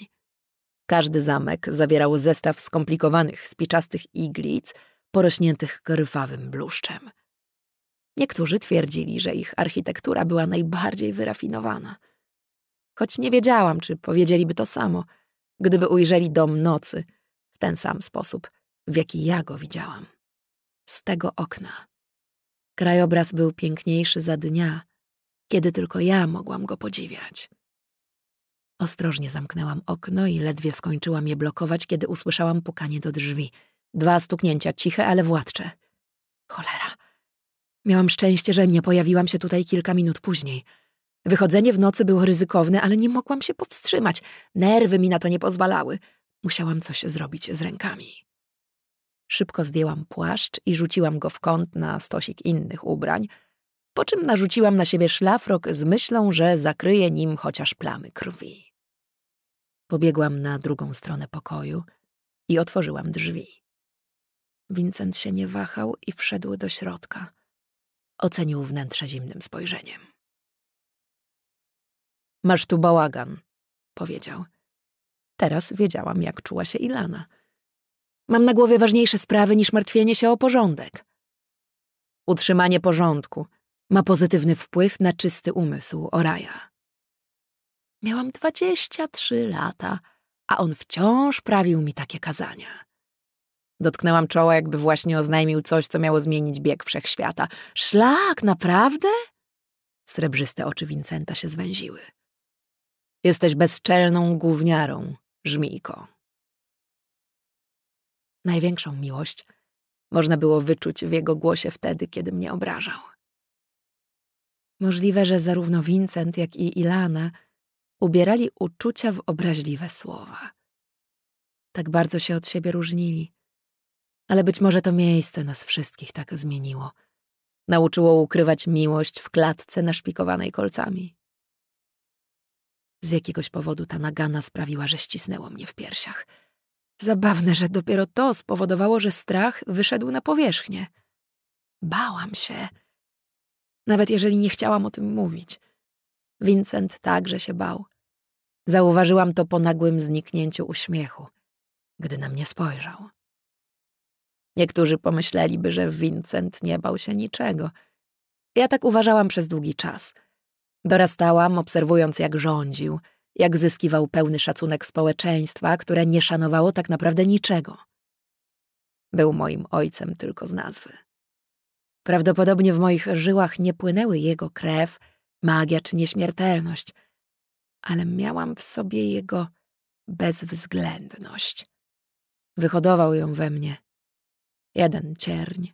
Każdy zamek zawierał zestaw skomplikowanych, spiczastych iglic, porośniętych krwawym bluszczem. Niektórzy twierdzili, że ich architektura była najbardziej wyrafinowana. Choć nie wiedziałam, czy powiedzieliby to samo, gdyby ujrzeli dom nocy w ten sam sposób, w jaki ja go widziałam. Z tego okna. Krajobraz był piękniejszy za dnia, kiedy tylko ja mogłam go podziwiać. Ostrożnie zamknęłam okno i ledwie skończyłam je blokować, kiedy usłyszałam pukanie do drzwi. Dwa stuknięcia, ciche, ale władcze. Cholera. Miałam szczęście, że nie pojawiłam się tutaj kilka minut później. Wychodzenie w nocy było ryzykowne, ale nie mogłam się powstrzymać. Nerwy mi na to nie pozwalały. Musiałam coś zrobić z rękami. Szybko zdjęłam płaszcz i rzuciłam go w kąt na stosik innych ubrań, po czym narzuciłam na siebie szlafrok z myślą, że zakryje nim chociaż plamy krwi. Pobiegłam na drugą stronę pokoju i otworzyłam drzwi. Vincent się nie wahał i wszedł do środka. Ocenił wnętrze zimnym spojrzeniem. Masz tu bałagan, powiedział. Teraz wiedziałam, jak czuła się Ilana. Mam na głowie ważniejsze sprawy niż martwienie się o porządek. Utrzymanie porządku ma pozytywny wpływ na czysty umysł Oraja. Miałam dwadzieścia trzy lata, a on wciąż prawił mi takie kazania. Dotknęłam czoła, jakby właśnie oznajmił coś, co miało zmienić bieg wszechświata. Szlak, naprawdę? Srebrzyste oczy Vincenta się zwęziły. Jesteś bezczelną gówniarą, żmijko. Największą miłość można było wyczuć w jego głosie wtedy, kiedy mnie obrażał. Możliwe, że zarówno Vincent, jak i Ilana ubierali uczucia w obraźliwe słowa. Tak bardzo się od siebie różnili. Ale być może to miejsce nas wszystkich tak zmieniło. Nauczyło ukrywać miłość w klatce naszpikowanej kolcami. Z jakiegoś powodu ta nagana sprawiła, że ścisnęło mnie w piersiach. Zabawne, że dopiero to spowodowało, że strach wyszedł na powierzchnię. Bałam się. Nawet jeżeli nie chciałam o tym mówić. Vincent także się bał. Zauważyłam to po nagłym zniknięciu uśmiechu, gdy na mnie spojrzał. Niektórzy pomyśleliby, że Vincent nie bał się niczego. Ja tak uważałam przez długi czas. Dorastałam, obserwując jak rządził, jak zyskiwał pełny szacunek społeczeństwa, które nie szanowało tak naprawdę niczego. Był moim ojcem tylko z nazwy. Prawdopodobnie w moich żyłach nie płynęły jego krew, magia czy nieśmiertelność, ale miałam w sobie jego bezwzględność. Wyhodował ją we mnie. Jeden cierń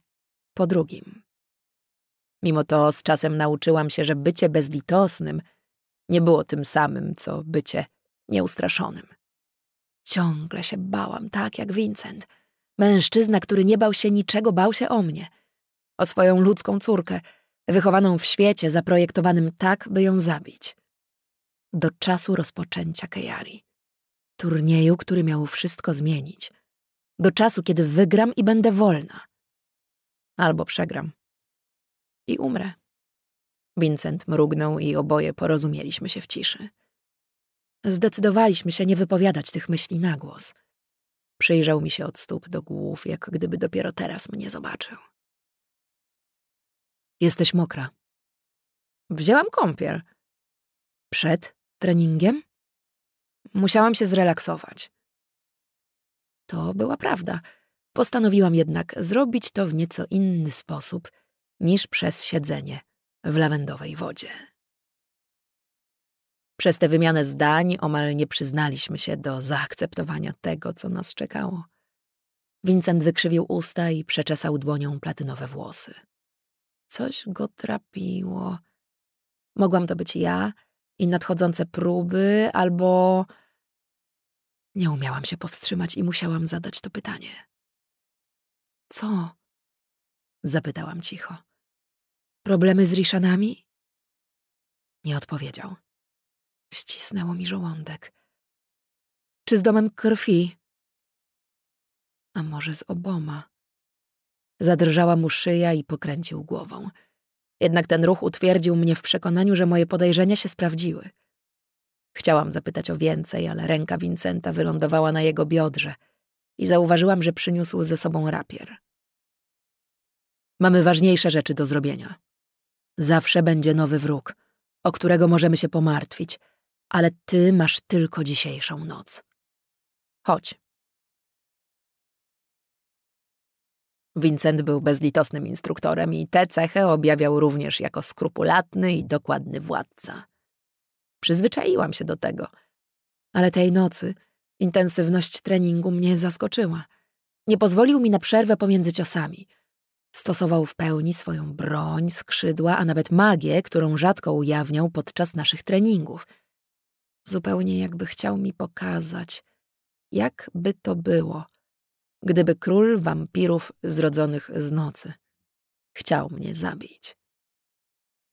po drugim. Mimo to z czasem nauczyłam się, że bycie bezlitosnym nie było tym samym, co bycie nieustraszonym. Ciągle się bałam, tak jak Vincent. Mężczyzna, który nie bał się niczego, bał się o mnie. O swoją ludzką córkę, wychowaną w świecie zaprojektowanym tak, by ją zabić. Do czasu rozpoczęcia Kejari. Turnieju, który miał wszystko zmienić. Do czasu, kiedy wygram i będę wolna. Albo przegram. I umrę. Vincent mrugnął i oboje porozumieliśmy się w ciszy. Zdecydowaliśmy się nie wypowiadać tych myśli na głos. Przyjrzał mi się od stóp do głów, jak gdyby dopiero teraz mnie zobaczył. Jesteś mokra. Wzięłam kąpiel. Przed treningiem? Musiałam się zrelaksować. To była prawda. Postanowiłam jednak zrobić to w nieco inny sposób niż przez siedzenie w lawendowej wodzie. Przez tę wymianę zdań omal nie przyznaliśmy się do zaakceptowania tego, co nas czekało. Vincent wykrzywił usta i przeczesał dłonią platynowe włosy. Coś go trapiło. Mogłam to być ja i nadchodzące próby, albo... Nie umiałam się powstrzymać i musiałam zadać to pytanie. Co? Zapytałam cicho. Problemy z Riszanami? Nie odpowiedział. Ścisnęło mi żołądek. Czy z domem krwi? A może z oboma? Zadrżała mu szyja i pokręcił głową. Jednak ten ruch utwierdził mnie w przekonaniu, że moje podejrzenia się sprawdziły. Chciałam zapytać o więcej, ale ręka Vincenta wylądowała na jego biodrze i zauważyłam, że przyniósł ze sobą rapier. Mamy ważniejsze rzeczy do zrobienia. Zawsze będzie nowy wróg, o którego możemy się pomartwić, ale ty masz tylko dzisiejszą noc. Chodź. Vincent był bezlitosnym instruktorem i tę cechę objawiał również jako skrupulatny i dokładny władca. Przyzwyczaiłam się do tego, ale tej nocy intensywność treningu mnie zaskoczyła. Nie pozwolił mi na przerwę pomiędzy ciosami. Stosował w pełni swoją broń, skrzydła, a nawet magię, którą rzadko ujawniał podczas naszych treningów. Zupełnie jakby chciał mi pokazać, jak by to było – gdyby król wampirów zrodzonych z nocy chciał mnie zabić.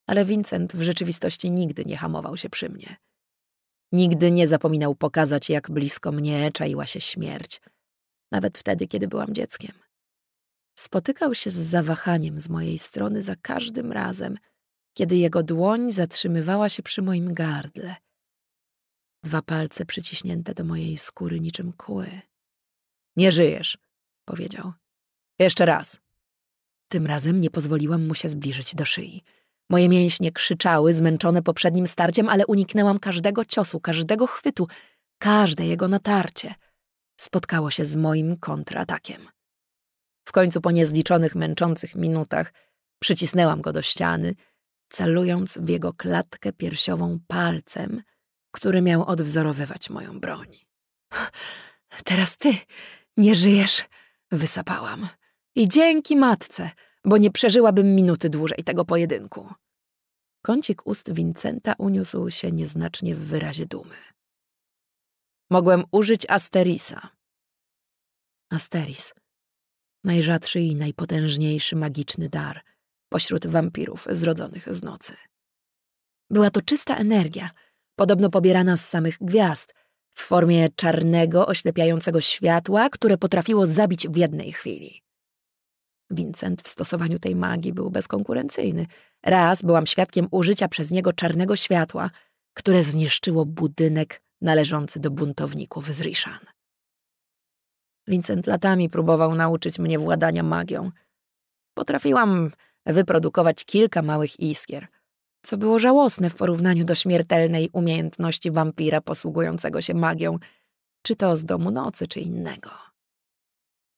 Ale Vincent w rzeczywistości nigdy nie hamował się przy mnie. Nigdy nie zapominał pokazać, jak blisko mnie czaiła się śmierć, nawet wtedy, kiedy byłam dzieckiem. Spotykał się z zawahaniem z mojej strony za każdym razem, kiedy jego dłoń zatrzymywała się przy moim gardle. Dwa palce przyciśnięte do mojej skóry niczym kły. Nie żyjesz, powiedział. Jeszcze raz. Tym razem nie pozwoliłam mu się zbliżyć do szyi. Moje mięśnie krzyczały, zmęczone poprzednim starciem, ale uniknęłam każdego ciosu, każdego chwytu, każde jego natarcie. Spotkało się z moim kontratakiem. W końcu po niezliczonych męczących minutach przycisnęłam go do ściany, celując w jego klatkę piersiową palcem, który miał odwzorowywać moją broń. Teraz ty, nie żyjesz, wysapałam. I dzięki matce, bo nie przeżyłabym minuty dłużej tego pojedynku. Kącik ust Vincenta uniósł się nieznacznie w wyrazie dumy. Mogłem użyć Asterisa. Asteris. Najrzadszy i najpotężniejszy magiczny dar pośród wampirów zrodzonych z nocy. Była to czysta energia, podobno pobierana z samych gwiazd – w formie czarnego, oślepiającego światła, które potrafiło zabić w jednej chwili. Vincent w stosowaniu tej magii był bezkonkurencyjny. Raz byłam świadkiem użycia przez niego czarnego światła, które zniszczyło budynek należący do buntowników z Rishan. Vincent latami próbował nauczyć mnie władania magią. Potrafiłam wyprodukować kilka małych iskier, co było żałosne w porównaniu do śmiertelnej umiejętności wampira posługującego się magią, czy to z domu nocy, czy innego.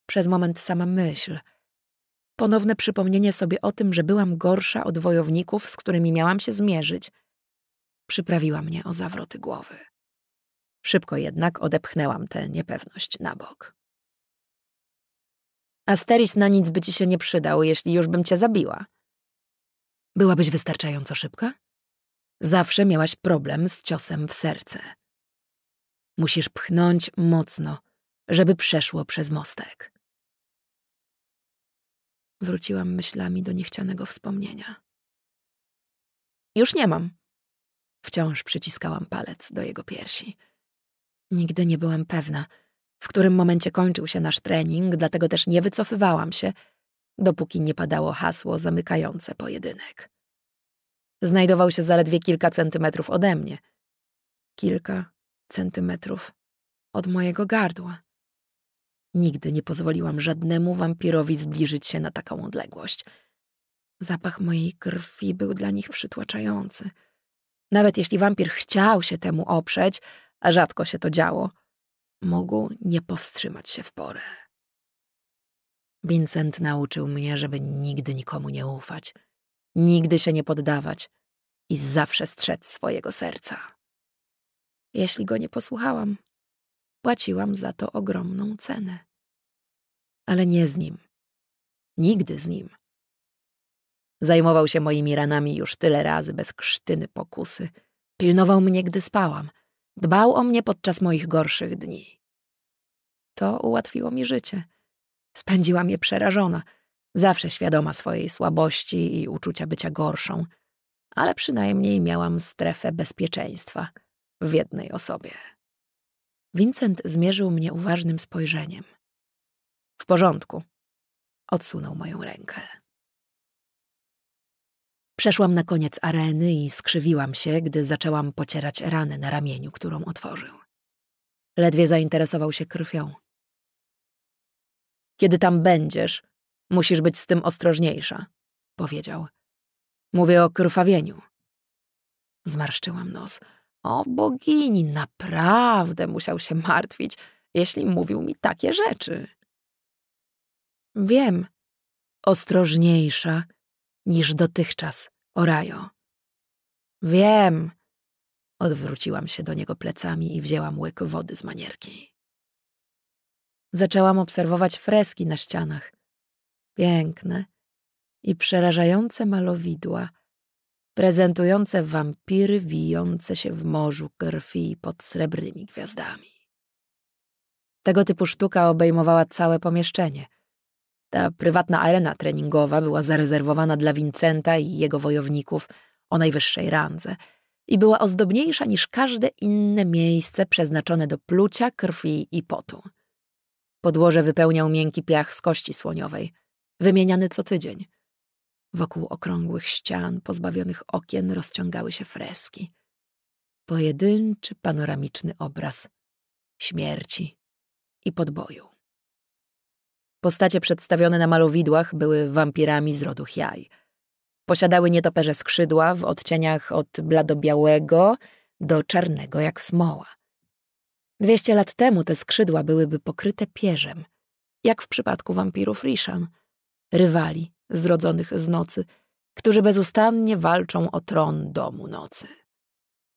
Przez moment sama myśl, ponowne przypomnienie sobie o tym, że byłam gorsza od wojowników, z którymi miałam się zmierzyć, przyprawiła mnie o zawroty głowy. Szybko jednak odepchnęłam tę niepewność na bok. Asteris na nic by ci się nie przydał, jeśli już bym cię zabiła. Byłabyś wystarczająco szybka? Zawsze miałaś problem z ciosem w serce. Musisz pchnąć mocno, żeby przeszło przez mostek. Wróciłam myślami do niechcianego wspomnienia. Już nie mam. Wciąż przyciskałam palec do jego piersi. Nigdy nie byłam pewna, w którym momencie kończył się nasz trening, dlatego też nie wycofywałam się, dopóki nie padało hasło zamykające pojedynek. Znajdował się zaledwie kilka centymetrów ode mnie. Kilka centymetrów od mojego gardła. Nigdy nie pozwoliłam żadnemu wampirowi zbliżyć się na taką odległość. Zapach mojej krwi był dla nich przytłaczający. Nawet jeśli wampir chciał się temu oprzeć, a rzadko się to działo, mógł nie powstrzymać się w porę. Vincent nauczył mnie, żeby nigdy nikomu nie ufać, nigdy się nie poddawać i zawsze strzec swojego serca. Jeśli go nie posłuchałam, płaciłam za to ogromną cenę. Ale nie z nim. Nigdy z nim. Zajmował się moimi ranami już tyle razy bez krztyny pokusy. Pilnował mnie, gdy spałam. Dbał o mnie podczas moich gorszych dni. To ułatwiło mi życie. Spędziłam je przerażona, zawsze świadoma swojej słabości i uczucia bycia gorszą, ale przynajmniej miałam strefę bezpieczeństwa w jednej osobie. Vincent zmierzył mnie uważnym spojrzeniem. W porządku. Odsunął moją rękę. Przeszłam na koniec areny i skrzywiłam się, gdy zaczęłam pocierać ranę na ramieniu, którą otworzył. Ledwie zainteresował się krwią. Kiedy tam będziesz, musisz być z tym ostrożniejsza, powiedział. Mówię o krwawieniu. Zmarszczyłam nos. O bogini, naprawdę musiał się martwić, jeśli mówił mi takie rzeczy. Wiem, ostrożniejsza niż dotychczas, Orajo. Wiem. Odwróciłam się do niego plecami i wzięłam łyk wody z manierki. Zaczęłam obserwować freski na ścianach. Piękne i przerażające malowidła, prezentujące wampiry wijące się w morzu krwi pod srebrnymi gwiazdami. Tego typu sztuka obejmowała całe pomieszczenie – ta prywatna arena treningowa była zarezerwowana dla Vincenta i jego wojowników o najwyższej randze i była ozdobniejsza niż każde inne miejsce przeznaczone do plucia, krwi i potu. Podłoże wypełniał miękki piach z kości słoniowej, wymieniany co tydzień. Wokół okrągłych ścian, pozbawionych okien, rozciągały się freski. Pojedynczy, panoramiczny obraz śmierci i podboju. Postacie przedstawione na malowidłach były wampirami z rodu Hiaj. Posiadały nietoperze skrzydła w odcieniach od bladobiałego do czarnego jak smoła. Dwieście lat temu te skrzydła byłyby pokryte pierzem, jak w przypadku wampirów Rishan, rywali zrodzonych z nocy, którzy bezustannie walczą o tron domu nocy.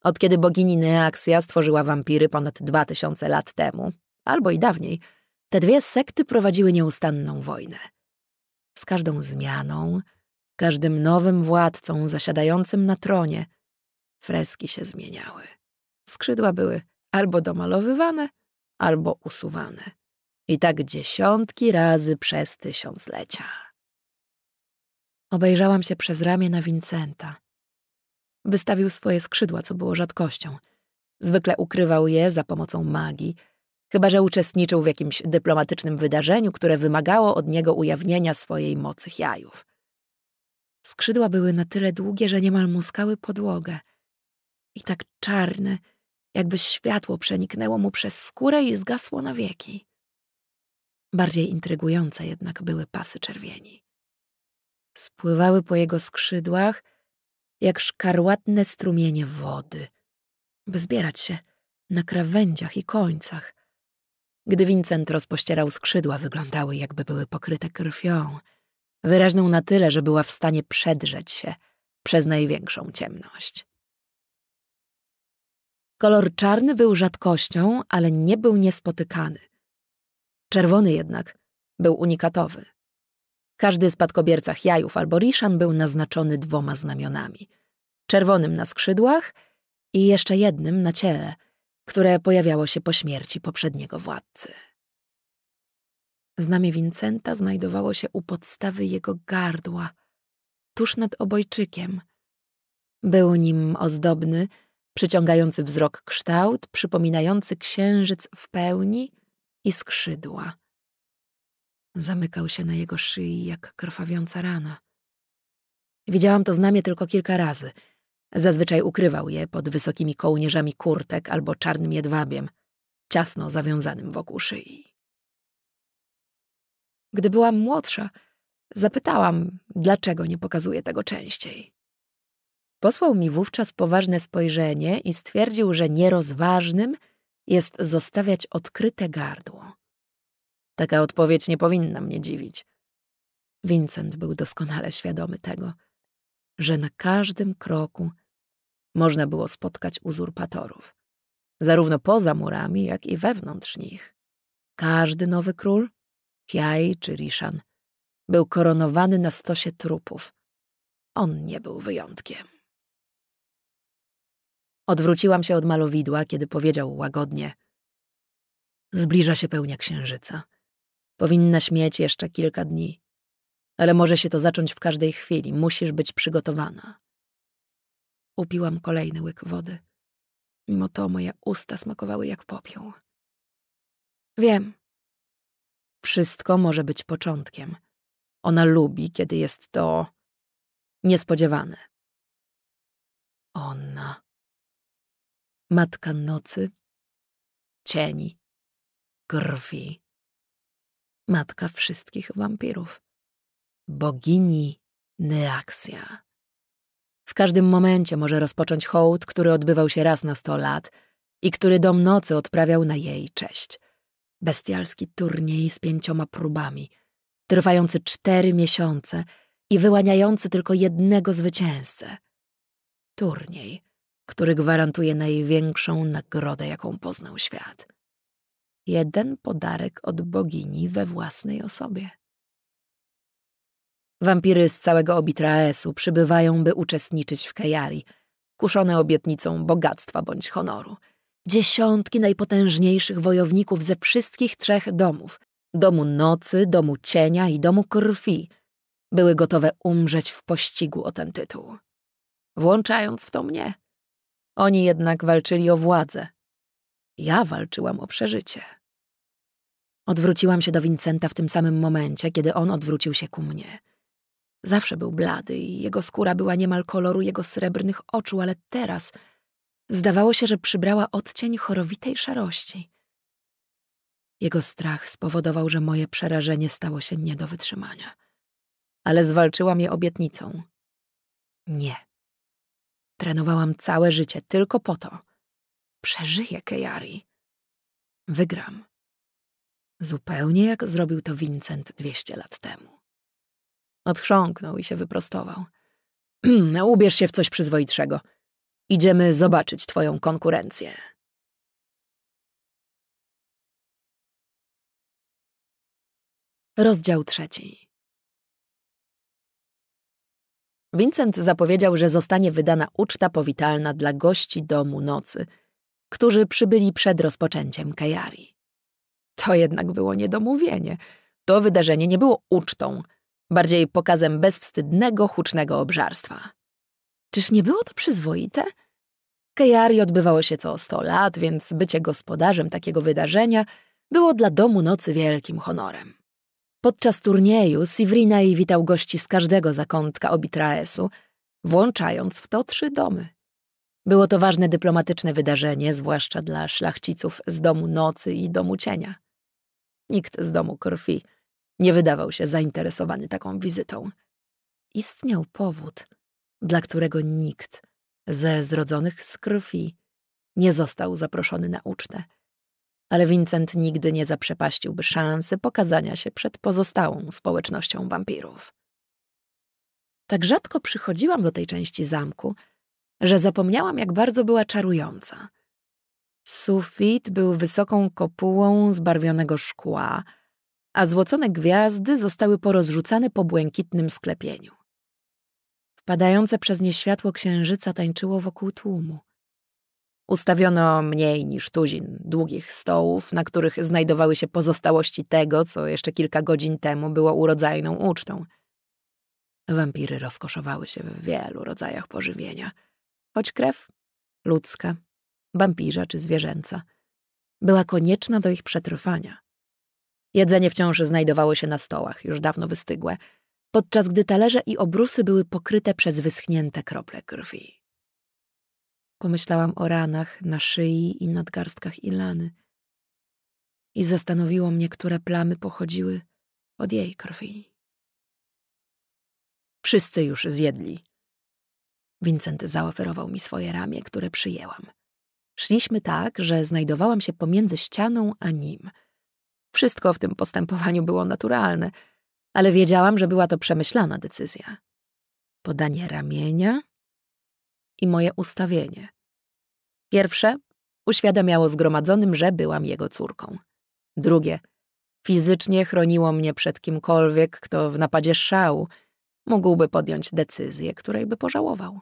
Od kiedy bogini Neaksja stworzyła wampiry ponad dwa tysiące lat temu, albo i dawniej – te dwie sekty prowadziły nieustanną wojnę. Z każdą zmianą, każdym nowym władcą zasiadającym na tronie, freski się zmieniały. Skrzydła były albo domalowywane, albo usuwane. I tak dziesiątki razy przez tysiąclecia. Obejrzałam się przez ramię na Vincenta. Wystawił swoje skrzydła, co było rzadkością. Zwykle ukrywał je za pomocą magii – chyba że uczestniczył w jakimś dyplomatycznym wydarzeniu, które wymagało od niego ujawnienia swojej mocy jajów. Skrzydła były na tyle długie, że niemal muskały podłogę. I tak czarne, jakby światło przeniknęło mu przez skórę i zgasło na wieki. Bardziej intrygujące jednak były pasy czerwieni. Spływały po jego skrzydłach jak szkarłatne strumienie wody, by zbierać się na krawędziach i końcach, gdy Vincent rozpościerał skrzydła, wyglądały jakby były pokryte krwią, wyraźną na tyle, że była w stanie przedrzeć się przez największą ciemność. Kolor czarny był rzadkością, ale nie był niespotykany. Czerwony jednak był unikatowy. Każdy spadkobiercach jajów albo riszan był naznaczony dwoma znamionami. Czerwonym na skrzydłach i jeszcze jednym na ciele, które pojawiało się po śmierci poprzedniego władcy. Znamie Vincenta znajdowało się u podstawy jego gardła, tuż nad obojczykiem. Był nim ozdobny, przyciągający wzrok kształt, przypominający księżyc w pełni i skrzydła. Zamykał się na jego szyi jak krwawiąca rana. Widziałam to znamie tylko kilka razy. Zazwyczaj ukrywał je pod wysokimi kołnierzami kurtek albo czarnym jedwabiem, ciasno zawiązanym wokół szyi. Gdy byłam młodsza, zapytałam, dlaczego nie pokazuje tego częściej. Posłał mi wówczas poważne spojrzenie i stwierdził, że nierozważnym jest zostawiać odkryte gardło. Taka odpowiedź nie powinna mnie dziwić. Vincent był doskonale świadomy tego, że na każdym kroku można było spotkać uzurpatorów, zarówno poza murami, jak i wewnątrz nich. Każdy nowy król, Kiai czy Rishan, był koronowany na stosie trupów. On nie był wyjątkiem. Odwróciłam się od malowidła, kiedy powiedział łagodnie: Zbliża się pełnia księżyca. Powinnaś mieć jeszcze kilka dni, ale może się to zacząć w każdej chwili. Musisz być przygotowana. Upiłam kolejny łyk wody. Mimo to moje usta smakowały jak popiół. Wiem. Wszystko może być początkiem. Ona lubi, kiedy jest to niespodziewane. Ona. Matka nocy, cieni, krwi. Matka wszystkich wampirów. Bogini Neaksja. W każdym momencie może rozpocząć hołd, który odbywał się raz na sto lat i który dom nocy odprawiał na jej cześć. Bestialski turniej z pięcioma próbami, trwający cztery miesiące i wyłaniający tylko jednego zwycięzcę. Turniej, który gwarantuje największą nagrodę, jaką poznał świat. Jeden podarek od bogini we własnej osobie. Wampiry z całego Obitraesu przybywają, by uczestniczyć w Kejari, kuszone obietnicą bogactwa bądź honoru. Dziesiątki najpotężniejszych wojowników ze wszystkich trzech domów, domu nocy, domu cienia i domu krwi, były gotowe umrzeć w pościgu o ten tytuł. Włączając w to mnie. Oni jednak walczyli o władzę. Ja walczyłam o przeżycie. Odwróciłam się do Vincenta w tym samym momencie, kiedy on odwrócił się ku mnie. Zawsze był blady i jego skóra była niemal koloru jego srebrnych oczu, ale teraz zdawało się, że przybrała odcień chorowitej szarości. Jego strach spowodował, że moje przerażenie stało się nie do wytrzymania. Ale zwalczyłam je obietnicą. Nie. Trenowałam całe życie tylko po to. Przeżyję Kejari. Wygram. Zupełnie jak zrobił to Vincent dwieście lat temu. Odchrząknął i się wyprostował. Ubierz się w coś przyzwoitszego. Idziemy zobaczyć twoją konkurencję. Rozdział trzeci. Vincent zapowiedział, że zostanie wydana uczta powitalna dla gości domu nocy, którzy przybyli przed rozpoczęciem Kajari. To jednak było niedomówienie. To wydarzenie nie było ucztą, bardziej pokazem bezwstydnego, hucznego obżarstwa. Czyż nie było to przyzwoite? Kejari odbywało się co sto lat, więc bycie gospodarzem takiego wydarzenia było dla domu nocy wielkim honorem. Podczas turnieju Sivrinaj witał gości z każdego zakątka Obitraesu, włączając w to trzy domy. Było to ważne dyplomatyczne wydarzenie, zwłaszcza dla szlachciców z domu nocy i domu cienia. Nikt z domu krwi nie wydawał się zainteresowany taką wizytą. Istniał powód, dla którego nikt ze zrodzonych z krwi nie został zaproszony na ucztę. Ale Vincent nigdy nie zaprzepaściłby szansy pokazania się przed pozostałą społecznością wampirów. Tak rzadko przychodziłam do tej części zamku, że zapomniałam, jak bardzo była czarująca. Sufit był wysoką kopułą zbarwionego szkła, a złocone gwiazdy zostały porozrzucane po błękitnym sklepieniu. Wpadające przez nie światło księżyca tańczyło wokół tłumu. Ustawiono mniej niż tuzin długich stołów, na których znajdowały się pozostałości tego, co jeszcze kilka godzin temu było urodzajną ucztą. Wampiry rozkoszowały się w wielu rodzajach pożywienia, choć krew ludzka, wampirza czy zwierzęca była konieczna do ich przetrwania. Jedzenie wciąż znajdowało się na stołach, już dawno wystygłe, podczas gdy talerze i obrusy były pokryte przez wyschnięte krople krwi. Pomyślałam o ranach na szyi i nadgarstkach Ilany i zastanowiło mnie, które plamy pochodziły od jej krwi. Wszyscy już zjedli. Vincent zaoferował mi swoje ramię, które przyjęłam. Szliśmy tak, że znajdowałam się pomiędzy ścianą a nim. Wszystko w tym postępowaniu było naturalne, ale wiedziałam, że była to przemyślana decyzja. Podanie ramienia i moje ustawienie. Pierwsze uświadamiało zgromadzonym, że byłam jego córką. Drugie fizycznie chroniło mnie przed kimkolwiek, kto w napadzie szału mógłby podjąć decyzję, której by pożałował.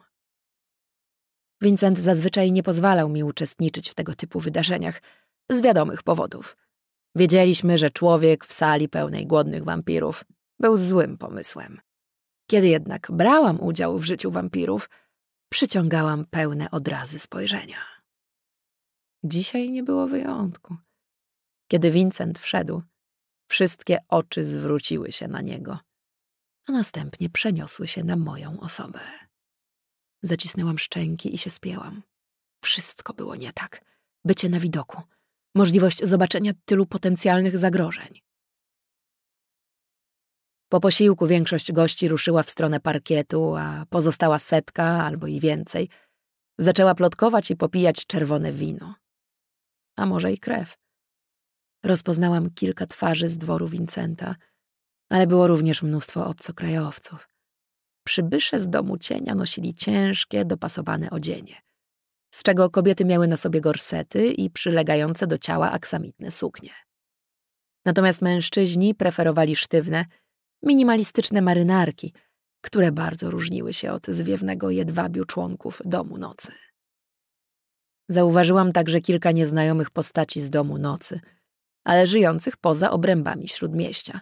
Vincent zazwyczaj nie pozwalał mi uczestniczyć w tego typu wydarzeniach z wiadomych powodów. Wiedzieliśmy, że człowiek w sali pełnej głodnych wampirów był złym pomysłem. Kiedy jednak brałam udział w życiu wampirów, przyciągałam pełne odrazy spojrzenia. Dzisiaj nie było wyjątku. Kiedy Vincent wszedł, wszystkie oczy zwróciły się na niego, a następnie przeniosły się na moją osobę. Zacisnęłam szczęki i się spięłam. Wszystko było nie tak. Bycie na widoku, możliwość zobaczenia tylu potencjalnych zagrożeń. Po posiłku większość gości ruszyła w stronę parkietu, a pozostała setka albo i więcej zaczęła plotkować i popijać czerwone wino. A może i krew. Rozpoznałam kilka twarzy z dworu Vincenta, ale było również mnóstwo obcokrajowców. Przybysze z domu cienia nosili ciężkie, dopasowane odzienie, z czego kobiety miały na sobie gorsety i przylegające do ciała aksamitne suknie. Natomiast mężczyźni preferowali sztywne, minimalistyczne marynarki, które bardzo różniły się od zwiewnego jedwabiu członków domu nocy. Zauważyłam także kilka nieznajomych postaci z domu nocy, ale żyjących poza obrębami śródmieścia.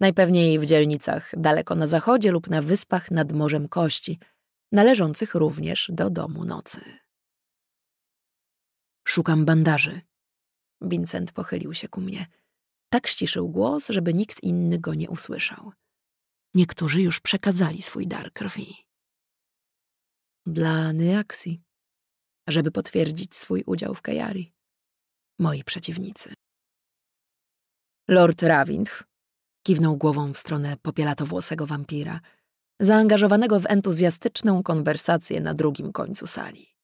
Najpewniej w dzielnicach daleko na zachodzie lub na wyspach nad Morzem Kości, należących również do domu nocy. Szukam bandaży. Vincent pochylił się ku mnie. Tak ściszył głos, żeby nikt inny go nie usłyszał. Niektórzy już przekazali swój dar krwi. Dla Nyaksi, żeby potwierdzić swój udział w Kejari. Moi przeciwnicy. Lord Ravindh kiwnął głową w stronę popielatowłosego wampira, zaangażowanego w entuzjastyczną konwersację na drugim końcu sali.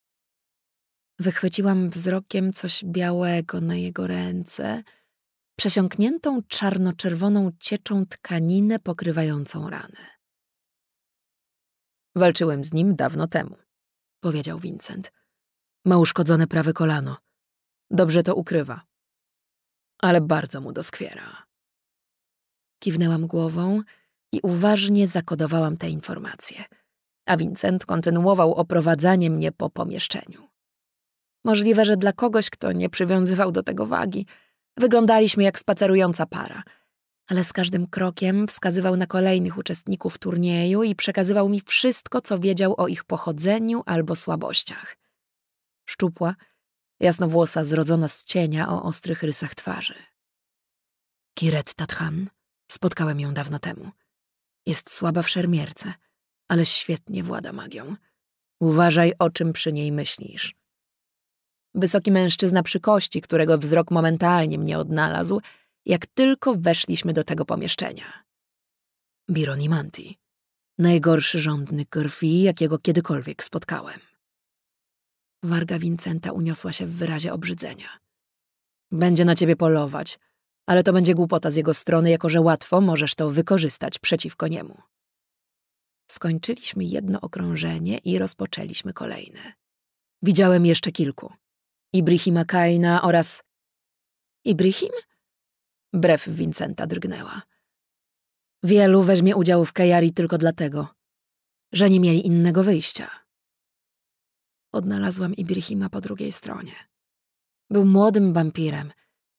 Wychwyciłam wzrokiem coś białego na jego ręce, przesiąkniętą czarno-czerwoną cieczą tkaninę pokrywającą ranę. Walczyłem z nim dawno temu, powiedział Vincent. Ma uszkodzone prawe kolano. Dobrze to ukrywa. Ale bardzo mu doskwiera. Kiwnęłam głową i uważnie zakodowałam te informacje, a Vincent kontynuował oprowadzanie mnie po pomieszczeniu. Możliwe, że dla kogoś, kto nie przywiązywał do tego wagi, wyglądaliśmy jak spacerująca para, ale z każdym krokiem wskazywał na kolejnych uczestników turnieju i przekazywał mi wszystko, co wiedział o ich pochodzeniu albo słabościach. Szczupła, jasnowłosa, zrodzona z cienia o ostrych rysach twarzy. Kiret Tathan. Spotkałem ją dawno temu. Jest słaba w szermierce, ale świetnie włada magią. Uważaj, o czym przy niej myślisz. Wysoki mężczyzna przy kości, którego wzrok momentalnie mnie odnalazł, jak tylko weszliśmy do tego pomieszczenia. Bironi Manti. Najgorszy rządny krwi, jakiego kiedykolwiek spotkałem. Warga Vincenta uniosła się w wyrazie obrzydzenia. Będzie na ciebie polować, ale to będzie głupota z jego strony, jako że łatwo możesz to wykorzystać przeciwko niemu. Skończyliśmy jedno okrążenie i rozpoczęliśmy kolejne. Widziałem jeszcze kilku. Ibrahima Kaina oraz... Ibrahim? Brew Vincenta drgnęła. Wielu weźmie udział w Kejari tylko dlatego, że nie mieli innego wyjścia. Odnalazłam Ibrahima po drugiej stronie. Był młodym wampirem,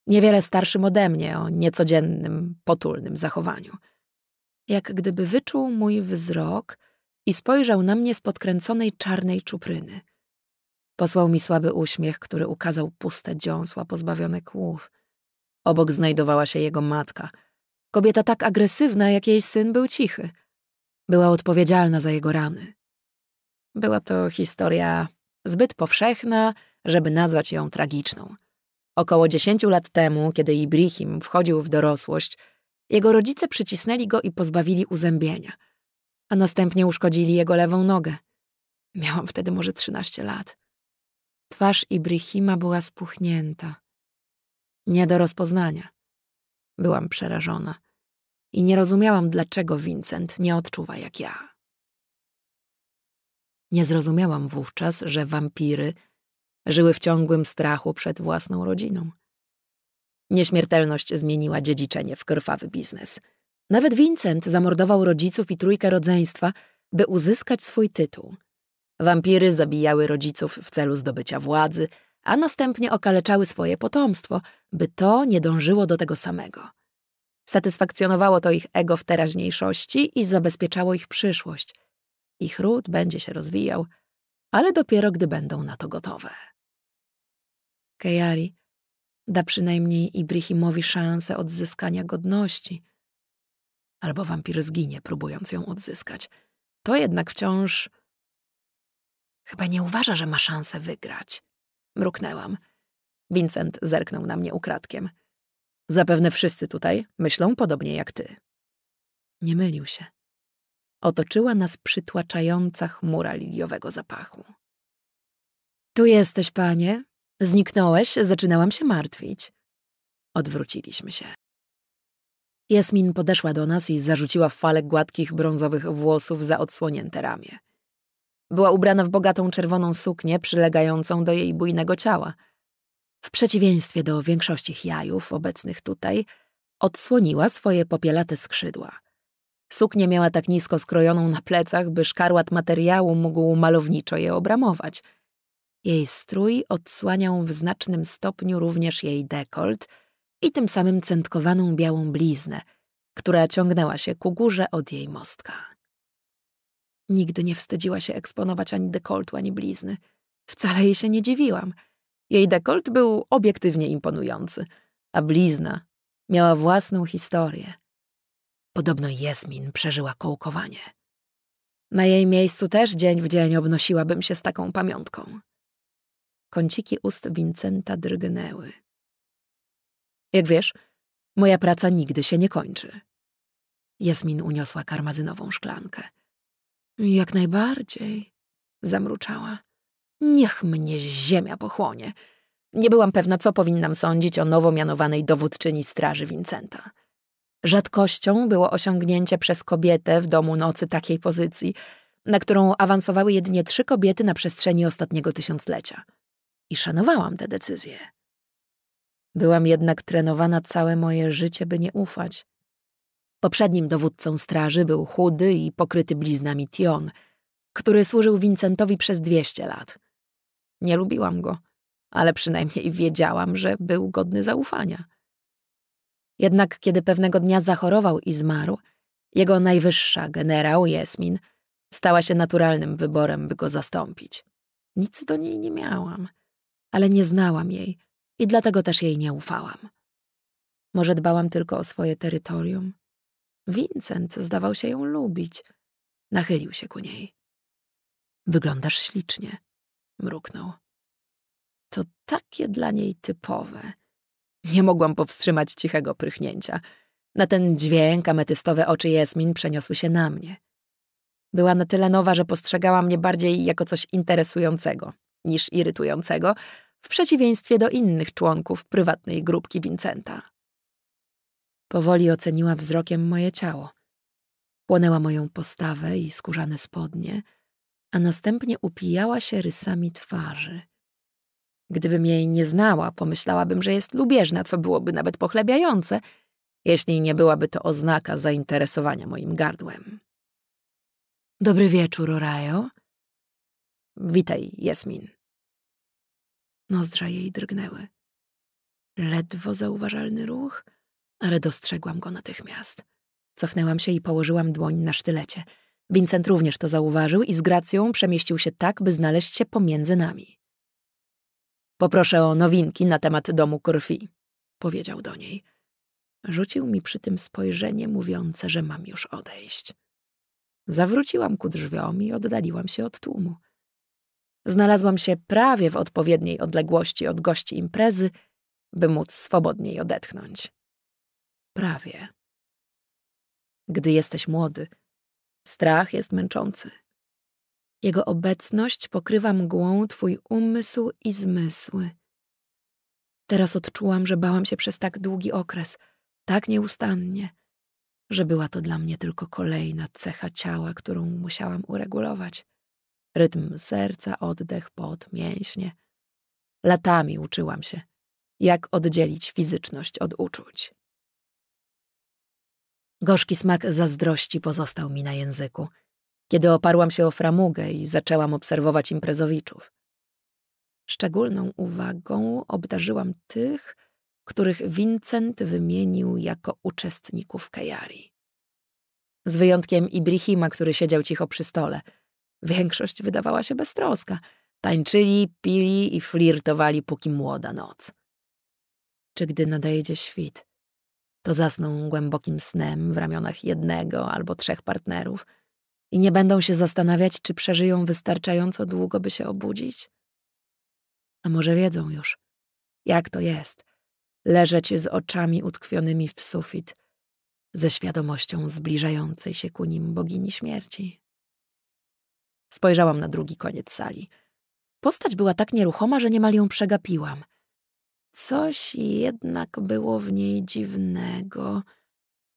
niewiele starszym ode mnie o niecodziennym, potulnym zachowaniu. Jak gdyby wyczuł mój wzrok i spojrzał na mnie z podkręconej czarnej czupryny. Posłał mi słaby uśmiech, który ukazał puste dziąsła pozbawione kłów. Obok znajdowała się jego matka. Kobieta tak agresywna, jak jej syn był cichy. Była odpowiedzialna za jego rany. Była to historia zbyt powszechna, żeby nazwać ją tragiczną. Około dziesięciu lat temu, kiedy Ibrahim wchodził w dorosłość, jego rodzice przycisnęli go i pozbawili uzębienia, a następnie uszkodzili jego lewą nogę. Miałam wtedy może trzynaście lat. Twarz Ibrahima była spuchnięta. Nie do rozpoznania. Byłam przerażona i nie rozumiałam, dlaczego Vincent nie odczuwa jak ja. Nie zrozumiałam wówczas, że wampiry żyły w ciągłym strachu przed własną rodziną. Nieśmiertelność zmieniła dziedziczenie w krwawy biznes. Nawet Vincent zamordował rodziców i trójkę rodzeństwa, by uzyskać swój tytuł. Wampiry zabijały rodziców w celu zdobycia władzy, a następnie okaleczały swoje potomstwo, by to nie dążyło do tego samego. Satysfakcjonowało to ich ego w teraźniejszości i zabezpieczało ich przyszłość. Ich ród będzie się rozwijał, ale dopiero gdy będą na to gotowe. Kejari da przynajmniej Ibrahimowi szansę odzyskania godności. Albo wampir zginie, próbując ją odzyskać. To jednak wciąż... Chyba nie uważa, że ma szansę wygrać. Mruknęłam. Vincent zerknął na mnie ukradkiem. Zapewne wszyscy tutaj myślą podobnie jak ty. Nie mylił się. Otoczyła nas przytłaczająca chmura liliowego zapachu. Tu jesteś, panie, Zniknąłeś, zaczynałam się martwić. Odwróciliśmy się. Jasmin podeszła do nas i zarzuciła falę gładkich, brązowych włosów za odsłonięte ramię. Była ubrana w bogatą czerwoną suknię przylegającą do jej bujnego ciała. W przeciwieństwie do większości jajów obecnych tutaj, odsłoniła swoje popielate skrzydła. Suknię miała tak nisko skrojoną na plecach, by szkarłat materiału mógł malowniczo je obramować – jej strój odsłaniał w znacznym stopniu również jej dekolt i tym samym centkowaną białą bliznę, która ciągnęła się ku górze od jej mostka. Nigdy nie wstydziła się eksponować ani dekoltu, ani blizny. Wcale jej się nie dziwiłam. Jej dekolt był obiektywnie imponujący, a blizna miała własną historię. Podobno Jesmin przeżyła kołkowanie. Na jej miejscu też dzień w dzień obnosiłabym się z taką pamiątką. Kąciki ust Vincenta drgnęły. Jak wiesz, moja praca nigdy się nie kończy. Jasmin uniosła karmazynową szklankę. Jak najbardziej, zamruczała. Niech mnie ziemia pochłonie. Nie byłam pewna, co powinnam sądzić o nowo mianowanej dowódczyni straży Vincenta. Rzadkością było osiągnięcie przez kobietę w domu nocy takiej pozycji, na którą awansowały jedynie trzy kobiety na przestrzeni ostatniego tysiąclecia i szanowałam te decyzje. Byłam jednak trenowana całe moje życie, by nie ufać. Poprzednim dowódcą straży był chudy i pokryty bliznami Tion, który służył Vincentowi przez dwieście lat. Nie lubiłam go, ale przynajmniej wiedziałam, że był godny zaufania. Jednak kiedy pewnego dnia zachorował i zmarł, jego najwyższa generał Jesmin stała się naturalnym wyborem, by go zastąpić. Nic do niej nie miałam ale nie znałam jej i dlatego też jej nie ufałam. Może dbałam tylko o swoje terytorium? Vincent zdawał się ją lubić. Nachylił się ku niej. Wyglądasz ślicznie, mruknął. To takie dla niej typowe. Nie mogłam powstrzymać cichego prychnięcia. Na ten dźwięk ametystowe oczy Jasmin przeniosły się na mnie. Była na tyle nowa, że postrzegała mnie bardziej jako coś interesującego niż irytującego, w przeciwieństwie do innych członków prywatnej grupki Vincenta. Powoli oceniła wzrokiem moje ciało. Płonęła moją postawę i skórzane spodnie, a następnie upijała się rysami twarzy. Gdybym jej nie znała, pomyślałabym, że jest lubieżna, co byłoby nawet pochlebiające, jeśli nie byłaby to oznaka zainteresowania moim gardłem. Dobry wieczór, Orajo. Witaj, Jasmin. Nozdrza jej drgnęły. Ledwo zauważalny ruch, ale dostrzegłam go natychmiast. Cofnęłam się i położyłam dłoń na sztylecie. Vincent również to zauważył i z gracją przemieścił się tak, by znaleźć się pomiędzy nami. Poproszę o nowinki na temat domu krwi, powiedział do niej. Rzucił mi przy tym spojrzenie mówiące, że mam już odejść. Zawróciłam ku drzwiom i oddaliłam się od tłumu. Znalazłam się prawie w odpowiedniej odległości od gości imprezy, by móc swobodniej odetchnąć. Prawie. Gdy jesteś młody, strach jest męczący. Jego obecność pokrywa mgłą twój umysł i zmysły. Teraz odczułam, że bałam się przez tak długi okres, tak nieustannie, że była to dla mnie tylko kolejna cecha ciała, którą musiałam uregulować. Rytm serca, oddech, pot, mięśnie. Latami uczyłam się, jak oddzielić fizyczność od uczuć. Gorzki smak zazdrości pozostał mi na języku, kiedy oparłam się o framugę i zaczęłam obserwować imprezowiczów. Szczególną uwagą obdarzyłam tych, których Vincent wymienił jako uczestników Kejari. Z wyjątkiem Ibrihima, który siedział cicho przy stole. Większość wydawała się beztroska. Tańczyli, pili i flirtowali, póki młoda noc. Czy gdy nadejdzie świt, to zasną głębokim snem w ramionach jednego albo trzech partnerów i nie będą się zastanawiać, czy przeżyją wystarczająco długo, by się obudzić? A może wiedzą już, jak to jest leżeć z oczami utkwionymi w sufit, ze świadomością zbliżającej się ku nim bogini śmierci. Spojrzałam na drugi koniec sali. Postać była tak nieruchoma, że niemal ją przegapiłam – Coś jednak było w niej dziwnego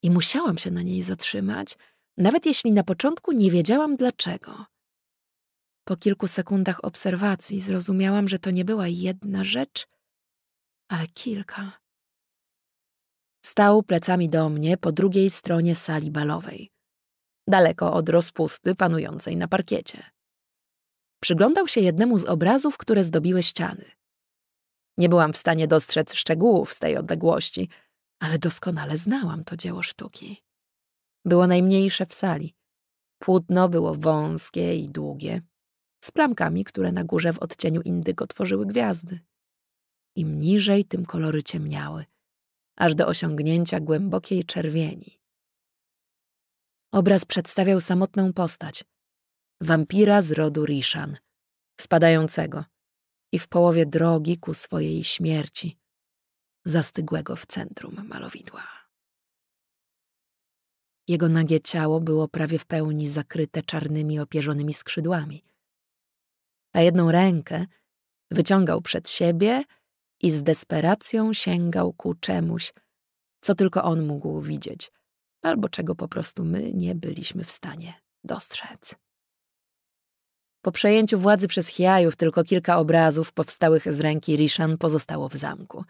i musiałam się na niej zatrzymać, nawet jeśli na początku nie wiedziałam dlaczego. Po kilku sekundach obserwacji zrozumiałam, że to nie była jedna rzecz, ale kilka. Stał plecami do mnie po drugiej stronie sali balowej, daleko od rozpusty panującej na parkiecie. Przyglądał się jednemu z obrazów, które zdobiły ściany. Nie byłam w stanie dostrzec szczegółów z tej odległości, ale doskonale znałam to dzieło sztuki. Było najmniejsze w sali. Płótno było wąskie i długie, z plamkami, które na górze w odcieniu indygo tworzyły gwiazdy. Im niżej, tym kolory ciemniały, aż do osiągnięcia głębokiej czerwieni. Obraz przedstawiał samotną postać, wampira z rodu Rishan, spadającego – i w połowie drogi ku swojej śmierci, zastygłego w centrum malowidła. Jego nagie ciało było prawie w pełni zakryte czarnymi opierzonymi skrzydłami, a jedną rękę wyciągał przed siebie i z desperacją sięgał ku czemuś, co tylko on mógł widzieć, albo czego po prostu my nie byliśmy w stanie dostrzec. Po przejęciu władzy przez Chiajów tylko kilka obrazów powstałych z ręki Rishan pozostało w zamku.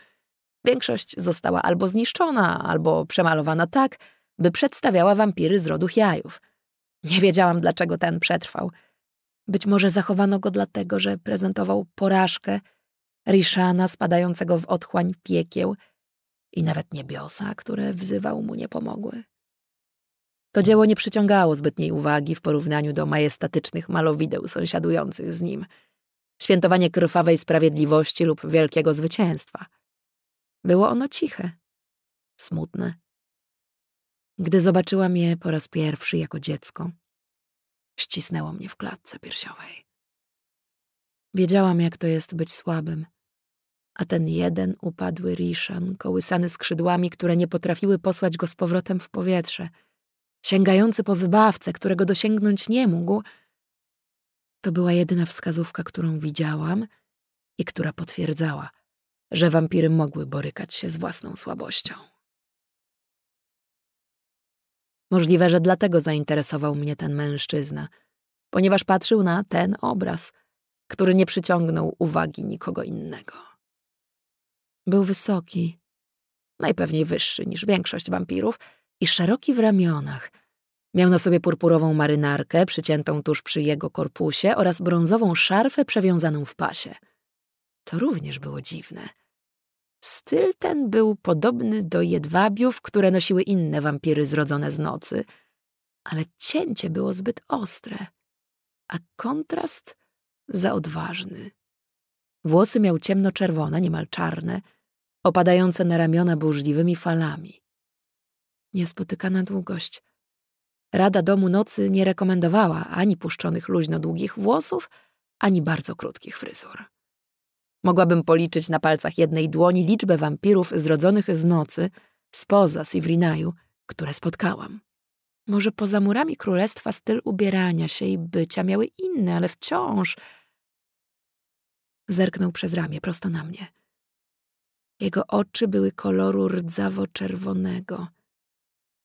Większość została albo zniszczona, albo przemalowana tak, by przedstawiała wampiry z rodu Chiajów. Nie wiedziałam, dlaczego ten przetrwał. Być może zachowano go dlatego, że prezentował porażkę Rishana spadającego w otchłań piekieł i nawet niebiosa, które wzywał mu nie pomogły. To dzieło nie przyciągało zbytniej uwagi w porównaniu do majestatycznych malowideł sąsiadujących z nim. Świętowanie krwawej sprawiedliwości lub wielkiego zwycięstwa. Było ono ciche, smutne. Gdy zobaczyłam je po raz pierwszy jako dziecko, ścisnęło mnie w klatce piersiowej. Wiedziałam, jak to jest być słabym, a ten jeden upadły Riszan, kołysany skrzydłami, które nie potrafiły posłać go z powrotem w powietrze – sięgający po wybawcę, którego dosięgnąć nie mógł, to była jedyna wskazówka, którą widziałam i która potwierdzała, że wampiry mogły borykać się z własną słabością. Możliwe, że dlatego zainteresował mnie ten mężczyzna, ponieważ patrzył na ten obraz, który nie przyciągnął uwagi nikogo innego. Był wysoki, najpewniej wyższy niż większość wampirów, i szeroki w ramionach. Miał na sobie purpurową marynarkę przyciętą tuż przy jego korpusie oraz brązową szarfę przewiązaną w pasie. To również było dziwne. Styl ten był podobny do jedwabiów, które nosiły inne wampiry zrodzone z nocy, ale cięcie było zbyt ostre, a kontrast za odważny. Włosy miał ciemnoczerwone, niemal czarne, opadające na ramiona burzliwymi falami. Niespotykana długość. Rada Domu Nocy nie rekomendowała ani puszczonych luźno długich włosów, ani bardzo krótkich fryzur. Mogłabym policzyć na palcach jednej dłoni liczbę wampirów zrodzonych z nocy, spoza Sivrinaju, które spotkałam. Może poza murami królestwa styl ubierania się i bycia miały inne, ale wciąż... Zerknął przez ramię prosto na mnie. Jego oczy były koloru rdzawo-czerwonego,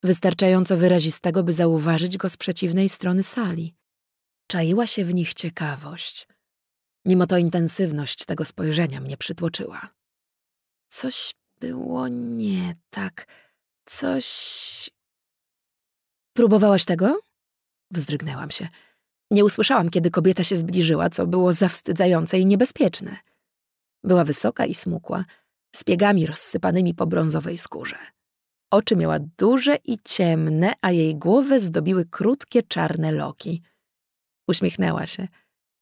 wystarczająco wyrazistego, by zauważyć go z przeciwnej strony sali. Czaiła się w nich ciekawość. Mimo to intensywność tego spojrzenia mnie przytłoczyła. Coś było nie tak. Coś. Próbowałaś tego? Wzdrygnęłam się. Nie usłyszałam, kiedy kobieta się zbliżyła, co było zawstydzające i niebezpieczne. Była wysoka i smukła, z piegami rozsypanymi po brązowej skórze. Oczy miała duże i ciemne, a jej głowę zdobiły krótkie czarne loki. Uśmiechnęła się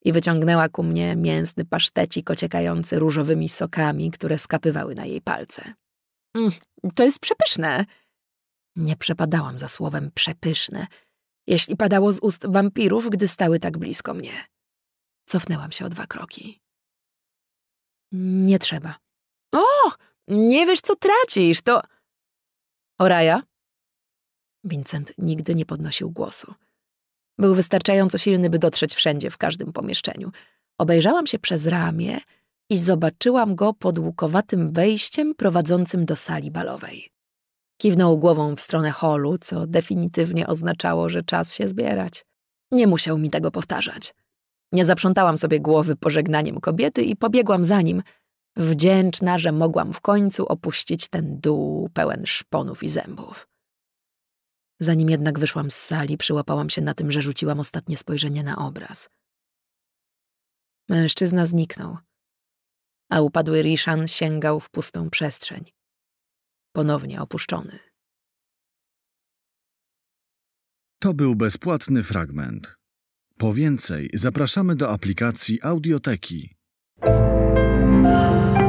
i wyciągnęła ku mnie mięsny pasztecik ociekający różowymi sokami, które skapywały na jej palce. Mm, to jest przepyszne. Nie przepadałam za słowem przepyszne, jeśli padało z ust wampirów, gdy stały tak blisko mnie. Cofnęłam się o dwa kroki. Nie trzeba. O, nie wiesz, co tracisz, to... Oraja? Vincent nigdy nie podnosił głosu. Był wystarczająco silny, by dotrzeć wszędzie, w każdym pomieszczeniu. Obejrzałam się przez ramię i zobaczyłam go pod łukowatym wejściem prowadzącym do sali balowej. Kiwnął głową w stronę holu, co definitywnie oznaczało, że czas się zbierać. Nie musiał mi tego powtarzać. Nie zaprzątałam sobie głowy pożegnaniem kobiety i pobiegłam za nim, wdzięczna, że mogłam w końcu opuścić ten dół pełen szponów i zębów. Zanim jednak wyszłam z sali, przyłapałam się na tym, że rzuciłam ostatnie spojrzenie na obraz. Mężczyzna zniknął, a upadły Rishan sięgał w pustą przestrzeń. Ponownie opuszczony. To był bezpłatny fragment. Po więcej zapraszamy do aplikacji Audioteki. Música